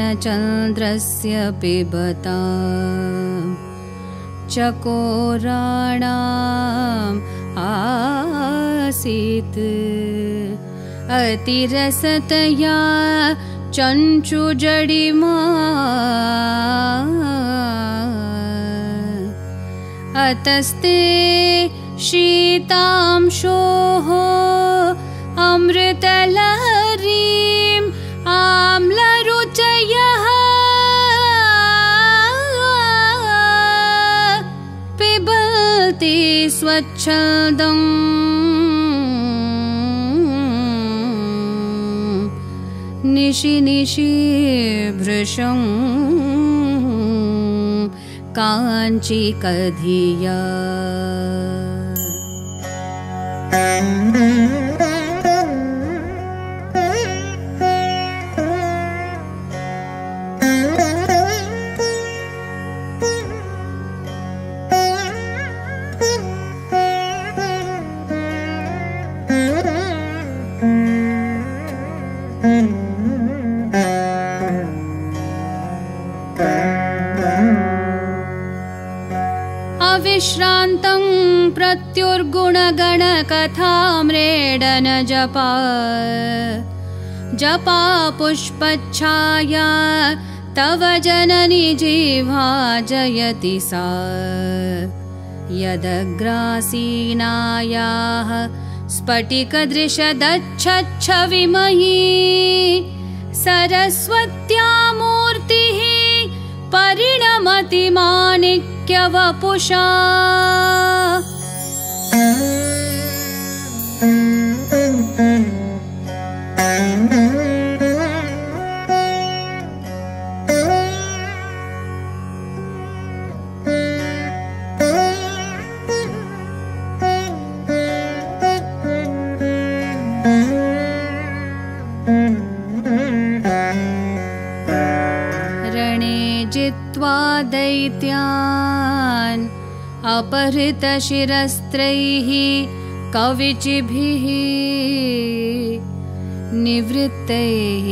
वदनचन्द्रस्य पिबता। चकोराणाम् आसीत्। अतिरसतया चञ्चुजडिमा अतस्ते शीतांशोः अमृतलहरीम् स्वच्छदम् निशि निशि भृशम् काञ्चिकधिया प्रत्युर्गुणगणकथाम्रेडन जपा। जपा पुष्पच्छाया तव जननि जिह्वा जयति सा। यदग्रासीनायाः स्फटिकदृशदच्छच्छविमयी सरस्वत्या मूर्तिः परिणमति माणिक्यवपुषा जित्वा दैत्यान् अपहृतशिरस्त्रैः कविचिभिः निवृत्तैः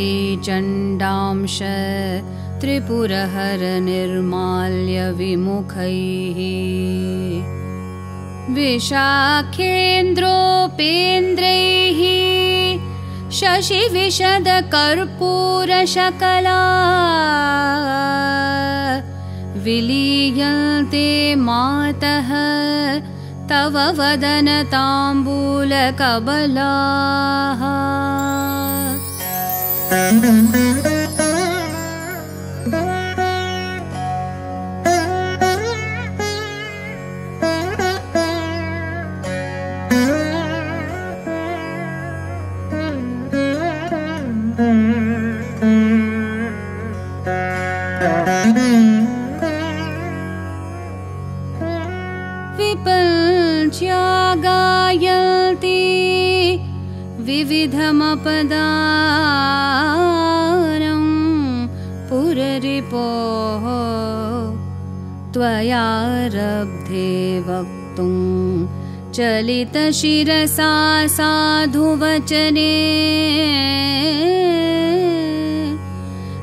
चण्डांश त्रिपुरहरनिर्माल्यविमुखैः विशाखेन्द्रोपेन्द्रैः शशिविशदकर्पूरशकला विलीयन्ते मातः तव वदनताम्बूलकबलाः चलितशिरसा साधुवचने।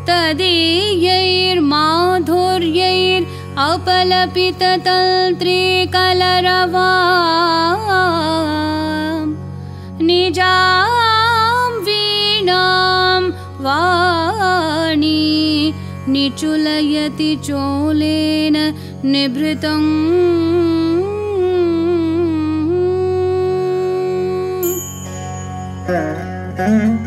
तदीयैर्माधुर्यैर् अपलपिततन्त्रीकलरवा निजां वीणां वाणी निचुलयति चोलेन निभृतम् Mm-hmm.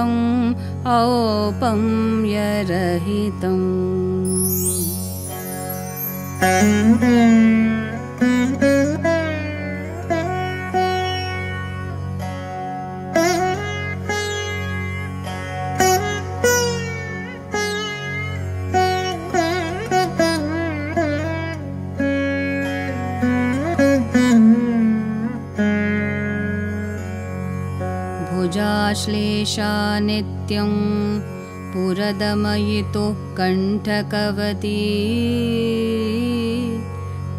औपं यरहितम् नित्यं पुरदमयितु कण्ठकवती।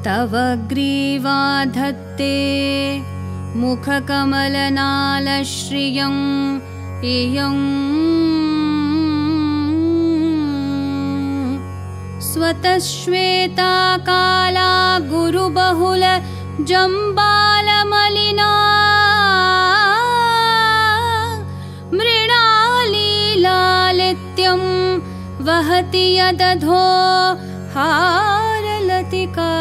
तव ग्रीवा धत्ते मुखकमलनालश्रियम् इयम् स्वतश्वेता काला गुरुबहुल जम्बालमलिना मृणालीलालित्यं वहति यदधो हारलतिका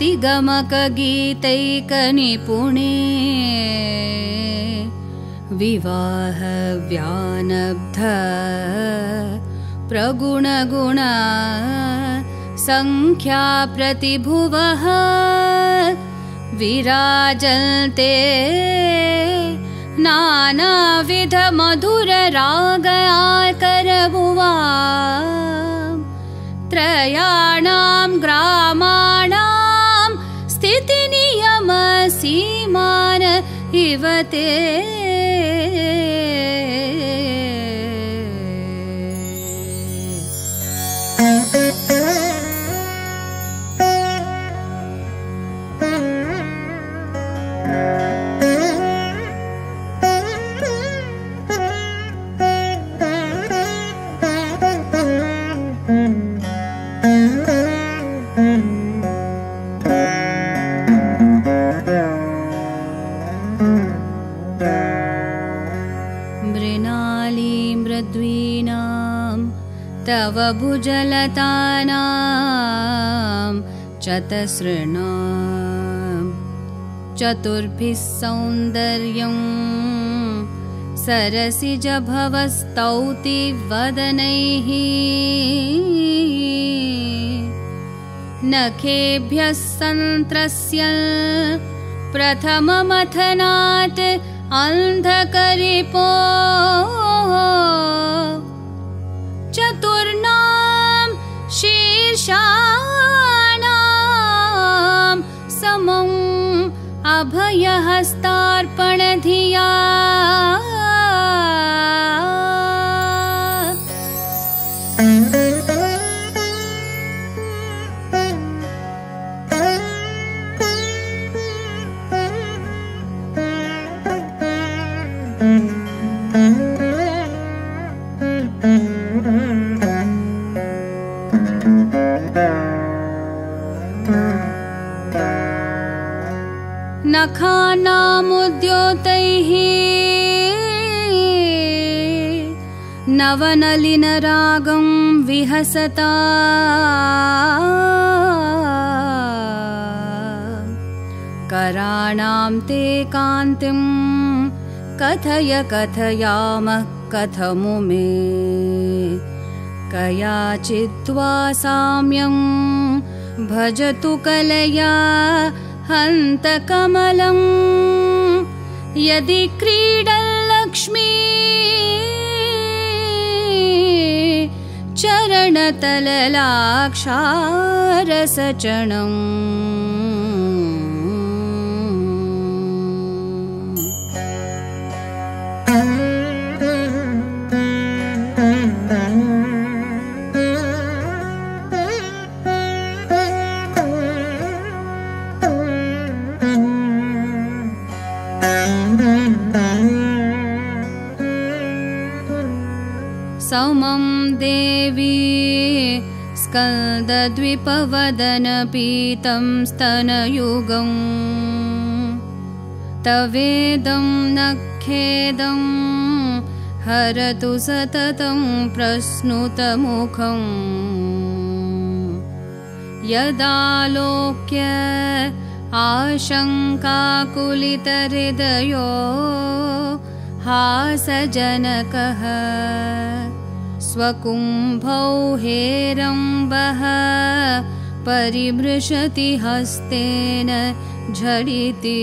गतिगमकगीतैकनिपुणे विवाहव्यानब्ध प्रगुणगुण सङ्ख्याप्रतिभुवः विराजन्ते नानाविधमधुररागयाकरभुवा त्रयाणां ग्रामाणां इव ते भुजलतानां चतसृणां चतुर्भिः सौन्दर्यं सरसिजभवस्तौति वदनैः नखेभ्यः सन्त्रस्य प्रथममथनात् अन्धकरिपो शीर्षाणां समम् अभयहस्तार्पणधिया नखानामुद्योतैः नवनलिनरागं विहसता। कराणां ते कान्तिं कथय कथयामः कथमु मे। कयाचिद्वा साम्यं भजतु कलया हन्तकमलम्। यदि क्रीडल्लक्ष्मी चरणतललाक्षारसचणम् समं देवी स्कन्दद्विपवदनपीतं स्तनयुगम्। तवेदं नखेदं हरतु सततं प्रस्नुतमुखम् यदालोक्य आशङ्काकुलितहृदयो हासजनकः स्वकुम्भौ हेरम्बः परिमृशति हस्तेन झटिति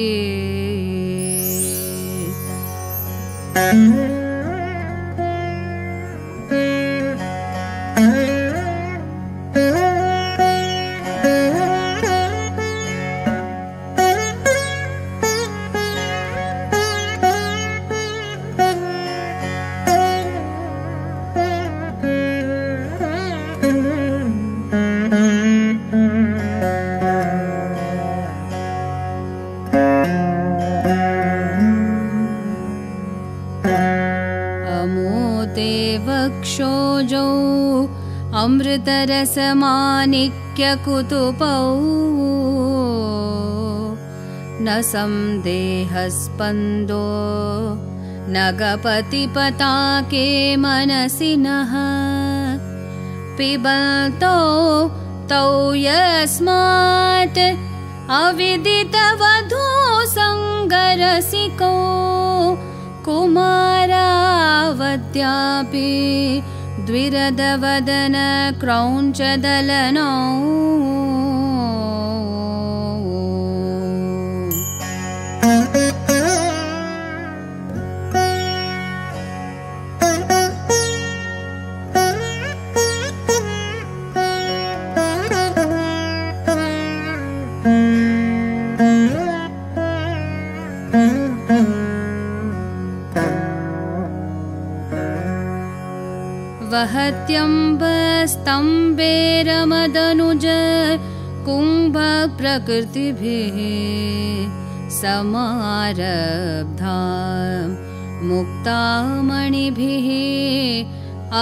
अमृतरसमानिक्यकुतुपौ न सन्देहस्पन्दो नगपतिपताके मनसि नः पिबन्तौ तौ यस्मात् अविदितवधू सङ्गरसिको कुमारावद्यापि द्विरदवदन क्रौञ्चदलनौ वहत्यम्बस्तम्बेरमदनुज कुम्भप्रकृतिभिः समारब्धा मुक्तामणिभिः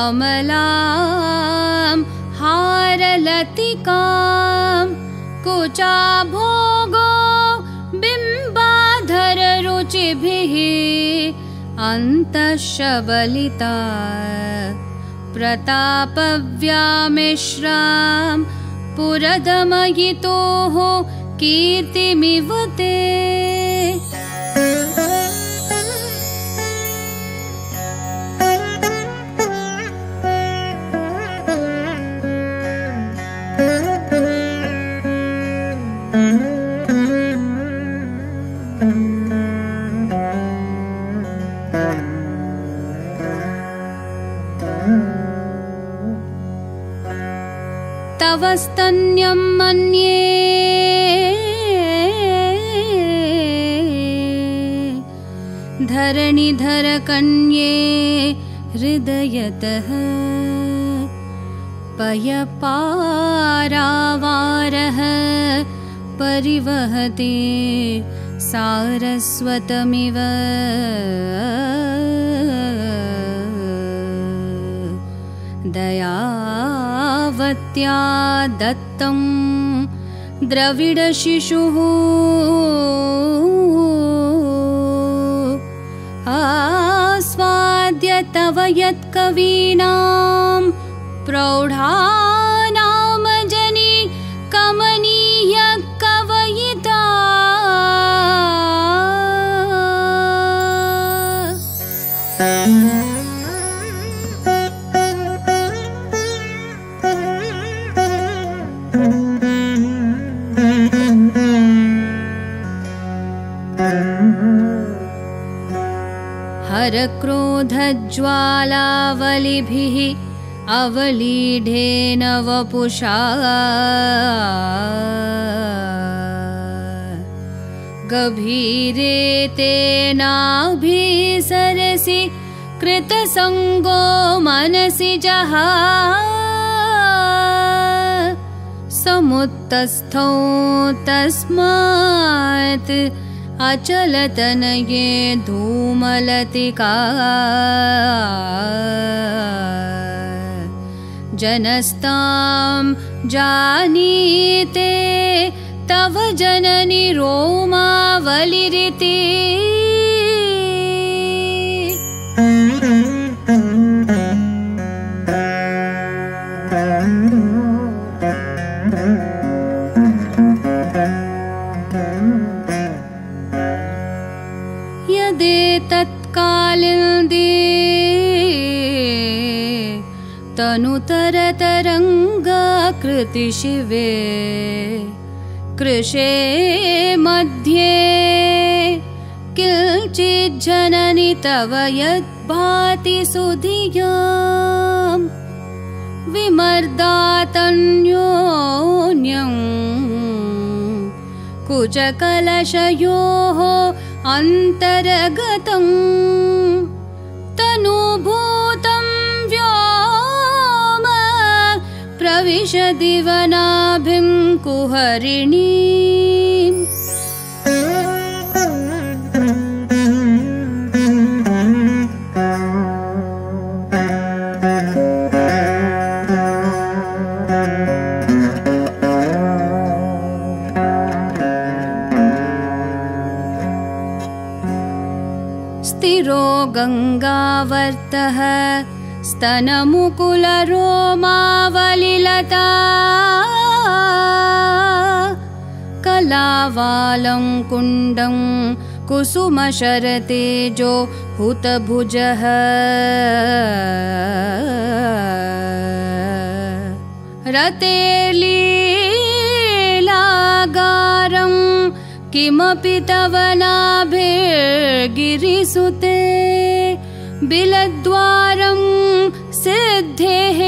अमलां हारलतिकां कुचाभोगो बिम्बाधररुचिभिः अन्तःशबलिता प्रतापव्यामिश्रां पुरदमयितोः कीर्तिमिव ते तव स्तन्यं मन्ये। धरणिधरकन्ये हृदयतः पयपारावारः परिवहते सारस्वतमिव दयावत्या दत्तं द्रविडशिशुः। आस्वाद्य तव यत्कवीनां प्रौढानाम खरक्रोधज्वालावलिभिः अवलीढेन वपुषा। गभीरे तेनाभिसरसि कृतसङ्गो मनसि जहा। समुत्तस्थौ तस्मात् अचलतनये धूमलतिका। जनस्तां जानीते तव जननि रोमावलिरिति यदेतत्कालिन्दे तनुतरतरङ्गाकृतिशिवे कृशे मध्ये किञ्चिज्जननि तव यद्भाति सुधियाम् विमर्दातन्योन्यम् कुचकलशयोः अन्तर्गतम् तनुभूतं व्योम प्रविशदिवनाभिं कुहरिणी गङ्गावर्तः स्तनमुकुलरोमावलिलता। कलावालं कुण्डं कुसुमशरतेजो हुतभुजः। रतेर्लीलागारं किमपि तव नाभिर्गिरिसुते बिलद्वारं सिद्धेः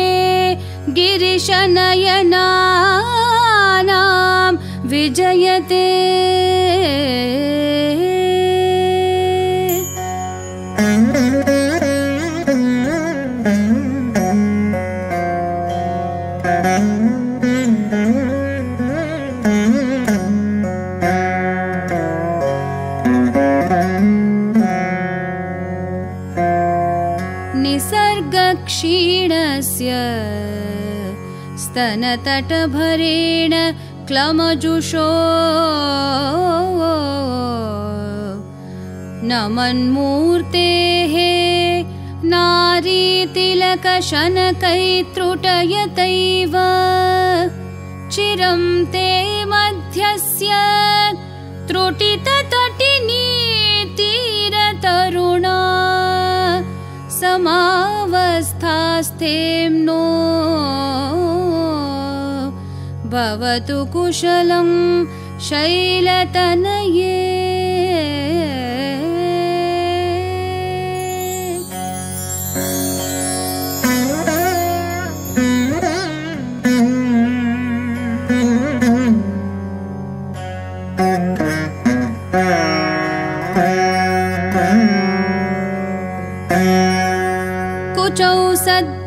गिरिशनयनानां विजयते स्तनतटभरेण क्लमजुषो नमन्मूर्तेः नारीतिलकशनकैत्रुटयतैव चिरं ते मध्यस्य त्रुटिततटिनीतीरतरुणा समावस्थास्थें नो भवतु कुशलं शैलतनये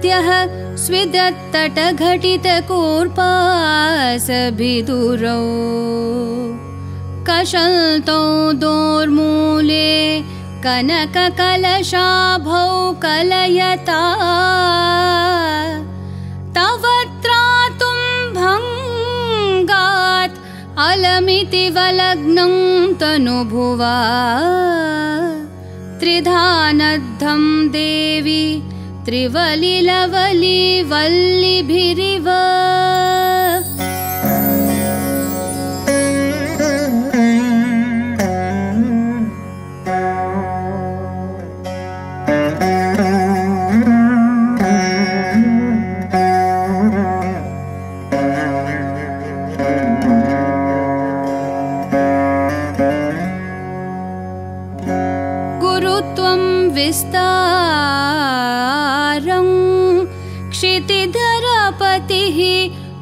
सद्यः स्विदत्तटघटितकूर्पासभिदुरौ। कषल्तौ दोर्मूले कनककलशाभौ कलयता। तव त्रातुं भङ्गात् अलमिति वलग्नं तनुभुवा। त्रिधानद्धं देवि त्रिवलिलवली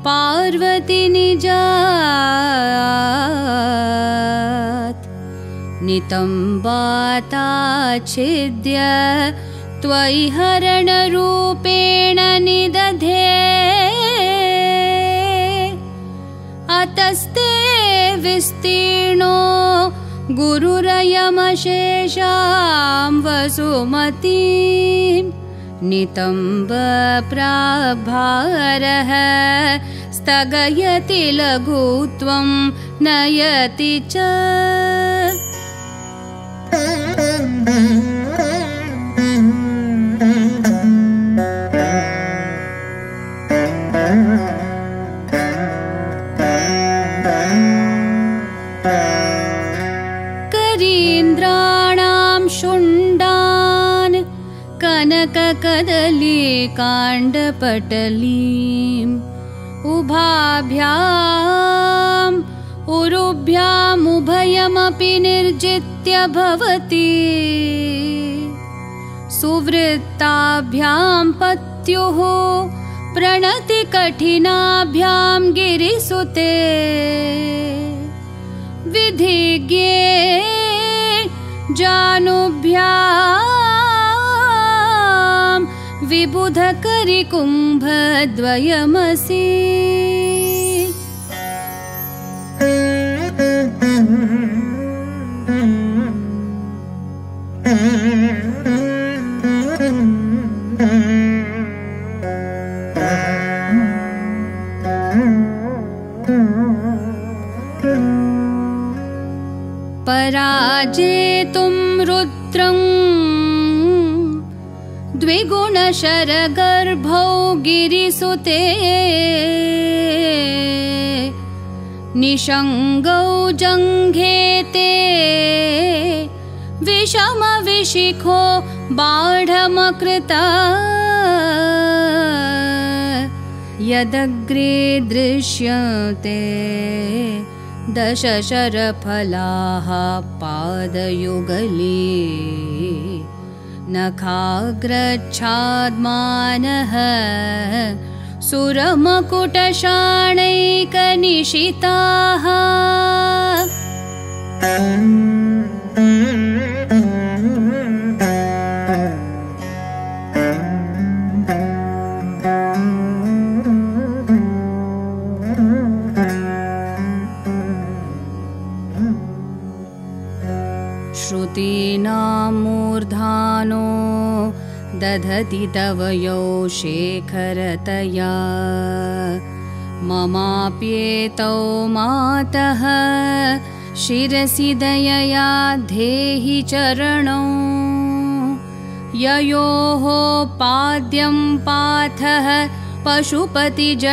पार्वती निजात्। नितम्बाताच्छिद्य त्वयि हरणरूपेण निदधे। अतस्ते विस्तीर्णो गुरुरयमशेषां वसुमतीं नितम्बप्राभारः स्थगयति लघुत्वं नयति च कनककदलीकाण्डपटलीम् उभाभ्याम् उरुभ्यामुभयमपि निर्जित्य भवति। सुवृत्ताभ्यां पत्युः प्रणतिकठिनाभ्यां गिरिसुते। विधिज्ञे जानुभ्यां विबुधकरिकुम्भद्वयमसि। पराजेतुं द्विगुणशरगर्भौ गिरिसुते। निषङ्गौ जङ्घेते। विषमविशिखो बाढमकृता। यदग्रे दृश्यते। दशशरफलाः पादयुगले नखाग्रच्छाद्मानः सुरमकुटशाणैकनिशिताः। श्रुतीनां मूर्धानो दधति तव यौ शेखरतया। ममाप्येतौ मातः शिरसि दयया धेहि चरणौ। ययोः पाद्यं पाथः पशुपतिजटाजूटतटिनी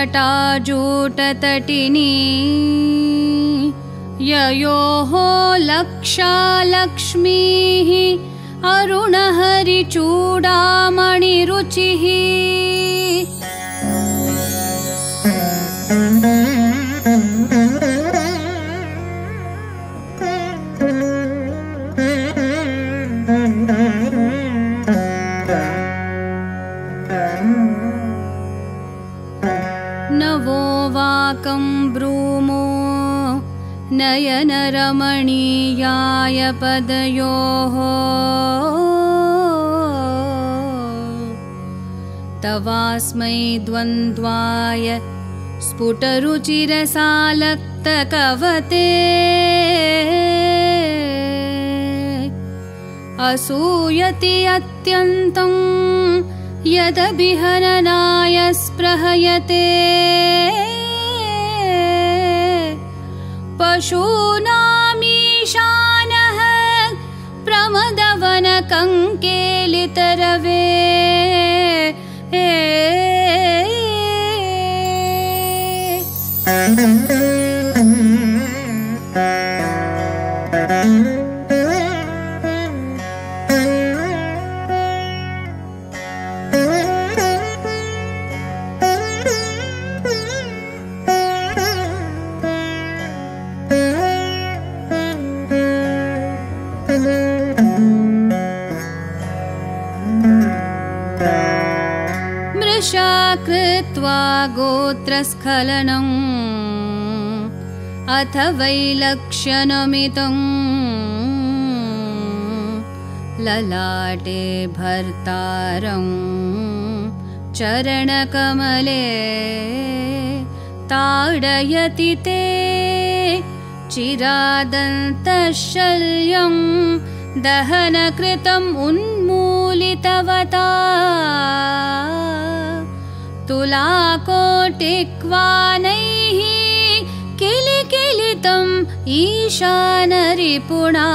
ययोः लक्षा लक्ष्मीः अरुणहरिचूडामणिरुचिः नवो वाकं ब्रूमो नयनरमणीयाय पदयोः तवास्मै द्वन्द्वाय स्फुटरुचिरसालक्तकवते असूयति अत्यन्तं यदभिहननाय स्पृहयते पशूनामीशानः प्रमदवनकङ्केलितरवे गोत्रस्खलनम्। अथ वैलक्ष्यनमितम् ललाटे भर्तारम्। चरणकमले ताडयति ते। चिरादन्तशल्यं दहनकृतम् उन्मूलितवता तुलाकोटिक्वानैः किलिकिलितम् ईशानरिपुणा।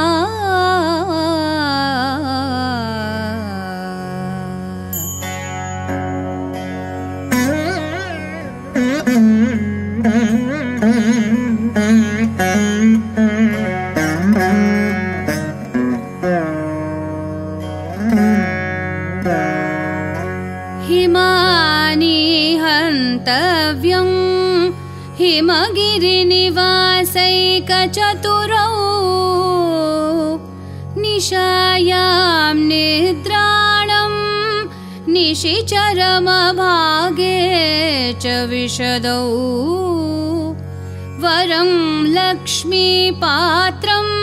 हिमानि हिमगिरिनिवासैकचतुरौ निशायां निद्राणम् निशिचरमभागे च विशदौ वरं लक्ष्मीपात्रम्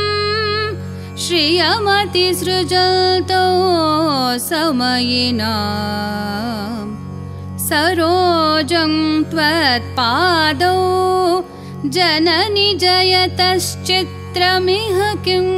श्रियमतिसृजतौ समयिना सरोजं त्वत्पादौ जननि जयतश्चित्रमिह किम्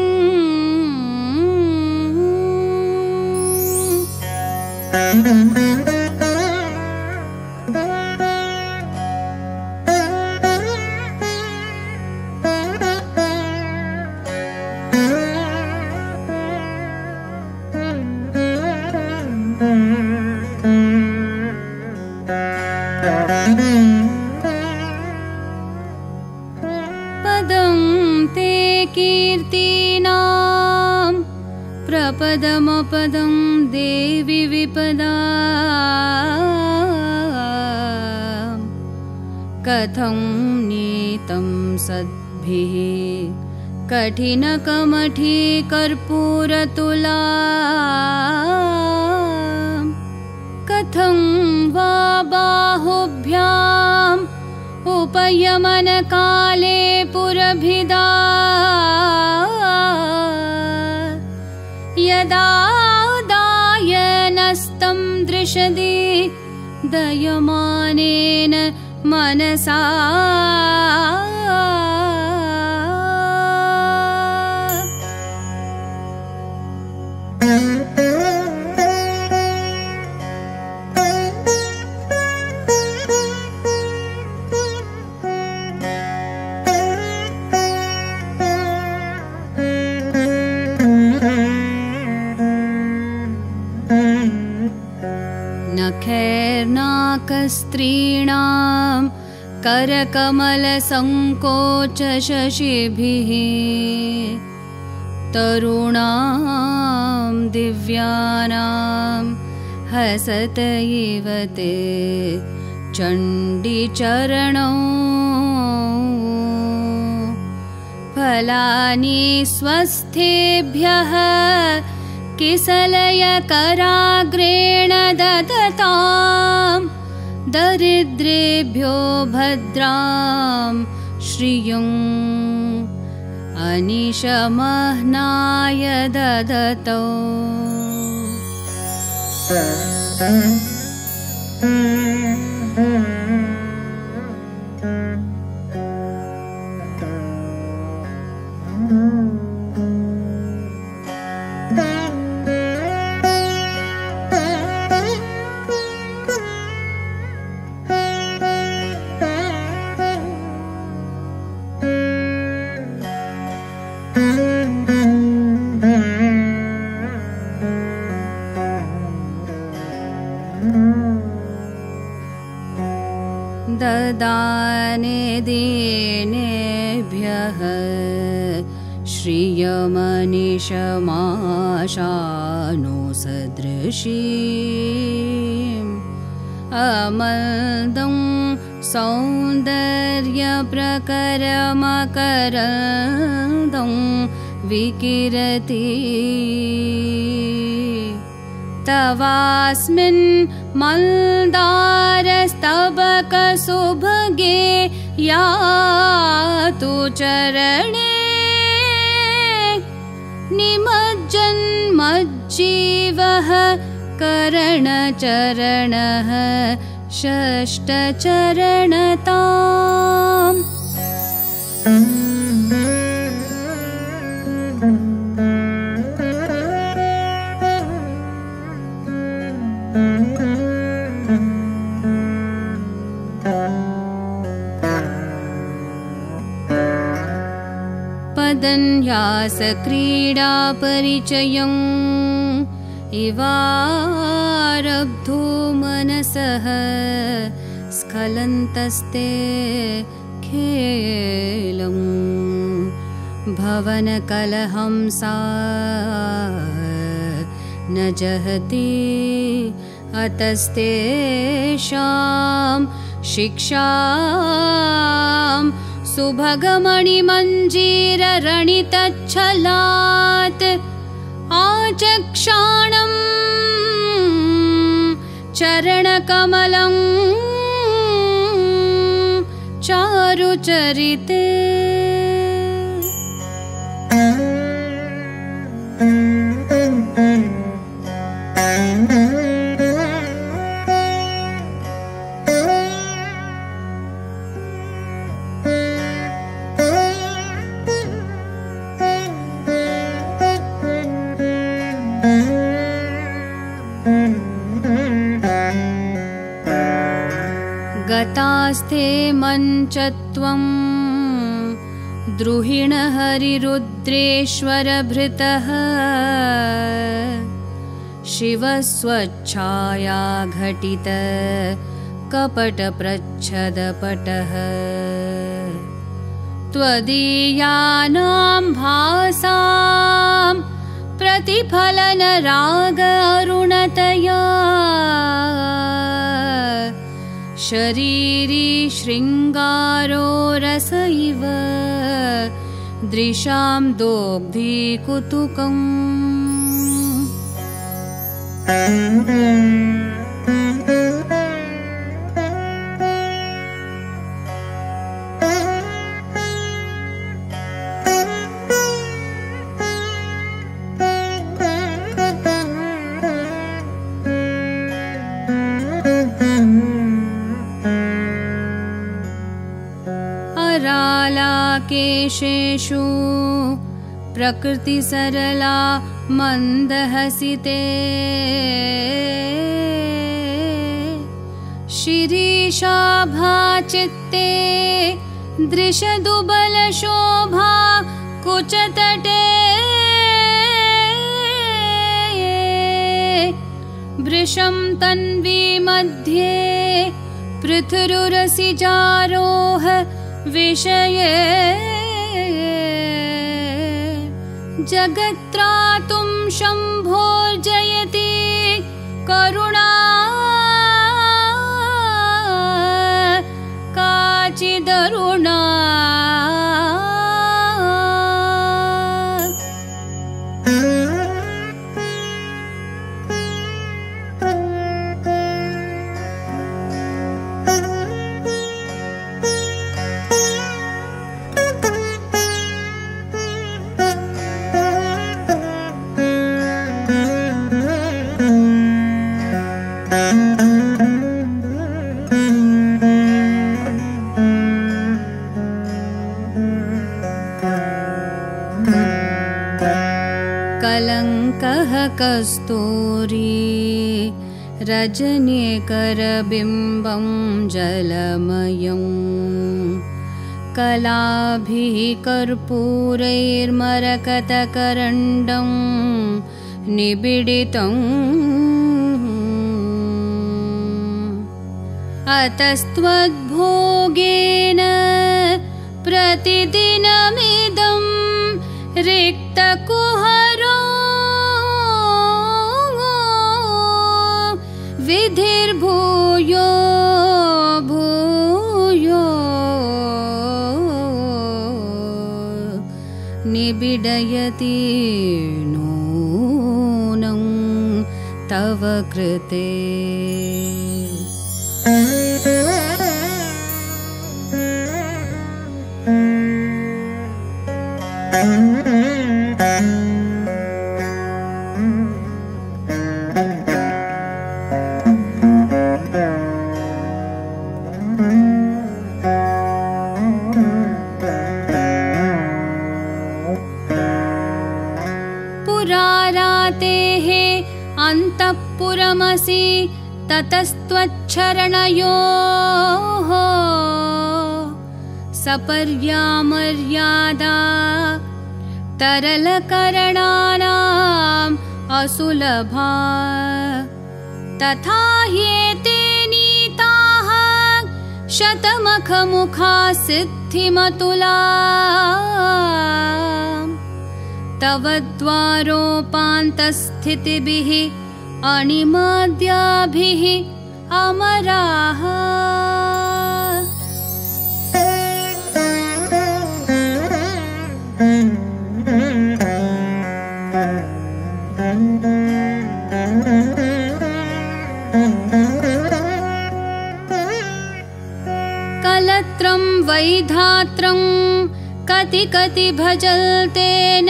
प्रपदमपदं देवि विपदा। कथं नीतं सद्भिः कठिनकमठी कर्पूरतुला। कथं वा बाहुभ्याम् उपयमनकाले पुरभिदा दयमानेन मनसा नखैर्नाकस्त्रीणां करकमलसङ्कोचशशिभिः तरुणां दिव्यानां हसत इव ते चण्डीचरणौ फलानि स्वस्थेभ्यः किसलयकराग्रेण ददतां दरिद्रेभ्यो भद्रां श्रियम् अनिशमह्नाय ददतौ ददाने दीनेभ्यः। श्रियमनिशमाशानो सदृशीम् अमल्दं सौन्दर्यप्रकरमकरदं विकिरति। तवास्मिन् मन्दारस्तबकसुभगे या तु चरणे। निमज्जन्मज्जीवः करणचरणः षष्ठचरणताम् पदन्यासक्रीडापरिचयम् इवारब्धो मनसः स्खलन्तस्ते खेलम् भवनकलहंसा न जहति अतस्तेषां शिक्षां सुभगमणिमञ्जीररणितच्छलात्। आचक्षाणम् चरणकमलं चारुचरिते गतास्ते मञ्चत्वम् द्रुहिणहरिरुद्रेश्वरभृतः शिवस्वच्छाया घटित कपटप्रच्छदपटः। त्वदीयानां भासां प्रतिफलनराग अरुणतया शरीरी शृङ्गारो रस इव दृशां दोग्धीकुतुकम् अरालाकेशेषु प्रकृतिसरला मन्दहसिते शिरीशाभाचित्ते दृशदुबलशोभा कुचतटे। वृषं तन्वी मध्ये पृथुरुरसिजारोह विषये जगत्रातुं शम्भोर्जयति करुणा रजनीकरबिम्बं जलमयम् कलाभिः कर्पूरैर्मरकतकरण्डं निबिडितम् अतस्त्वद्भोगेन प्रतिदिनमिदं रिक्तकुहरो विधिर्भूयो भूयो। निबिडयति नूनं तव कृते ततस्त्वच्छरणयोः सपर्यामर्यादा तरलकरणानाम् असुलभा। तथा ह्येते नीताः शतमखमुखा सिद्धिमतुला। तव द्वारोपान्तस्थितिभिः अणिमाद्याभिः अमराः। कलत्रं वैधात्रं कति कति भजल्तेन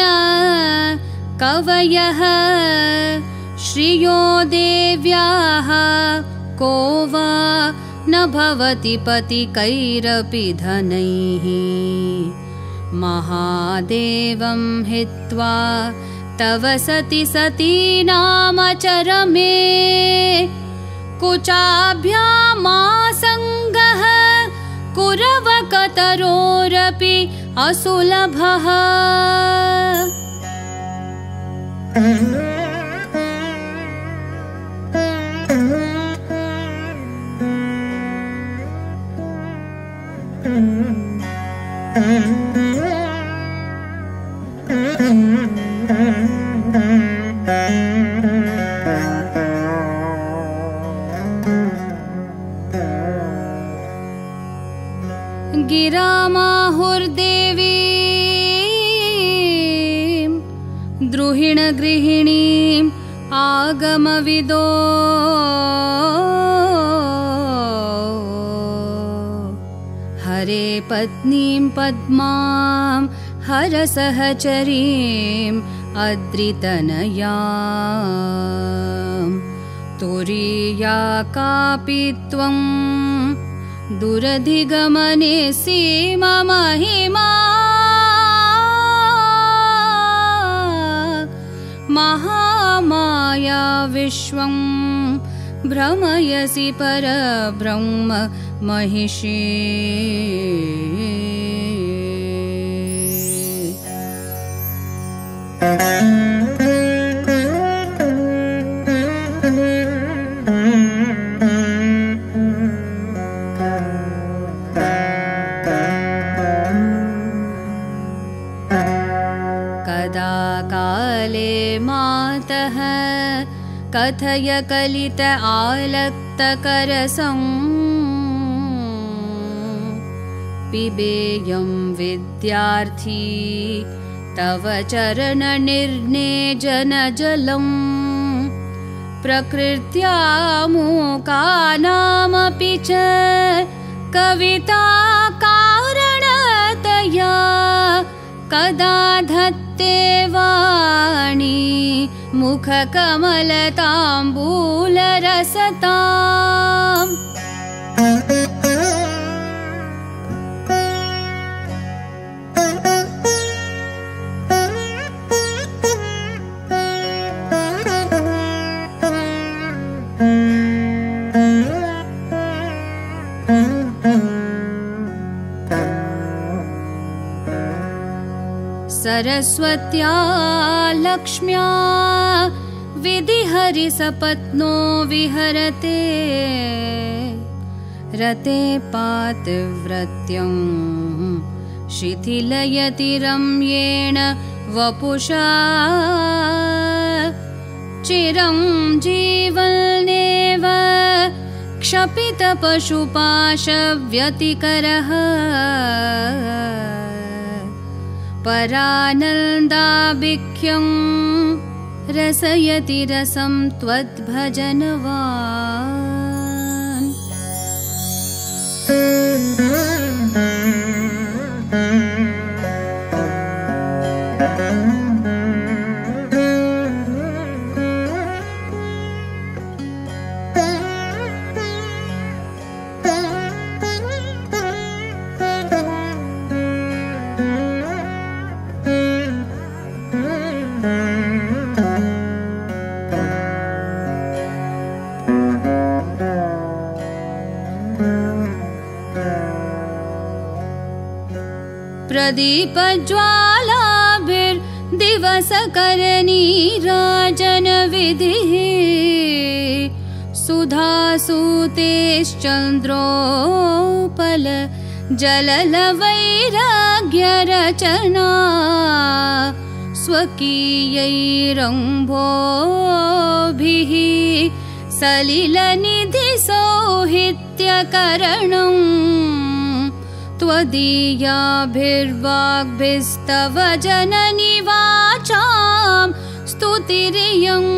कवयः श्रियो देव्याः को वा न भवति पतिकैरपि धनैः। महादेवं हित्वा तव सति सती नामचरमे कुचाभ्यामासङ्गः कुरवकतरोरपि असुलभः Mm-hmm. पत्नीं पद्मां हरसहचरीम् अद्रितनया तुरीया कापि त्वम् दुरधिगमने सीममहिमा महामाया विश्वं भ्रमयसि परब्रह्म महिषी। कदा काले मातः कथय कलित आलक्तकरसं पिबेयं विद्यार्थी तव चरणनिर्नेजनजलम् प्रकृत्या मूकानामपि च कविता कारणतया कदा धत्ते वाणी मुखकमलताम्बूलरसताम् सरस्वत्या लक्ष्म्या। विधिहरिसपत्नो विहरते। रते पातिव्रत्यं शिथिलयति रम्येण वपुषा। चिरं जीवनेव क्षपितपशुपाशव्यतिकरः परानन्दाभिख्यं रसयति रसं त्वद्भजनवान् प्रदीपज्वालाभिर्दिवसकरनीराजनविधिः सुधासूतेश्चन्द्रोपल जललवैराग्यरचना स्वकीयैरम्भोभिः सलिलनिधिसौहित्यकरणम् त्वदीयाभिर्वाग्भिस्तव जननि वाचां स्तुतिरियम्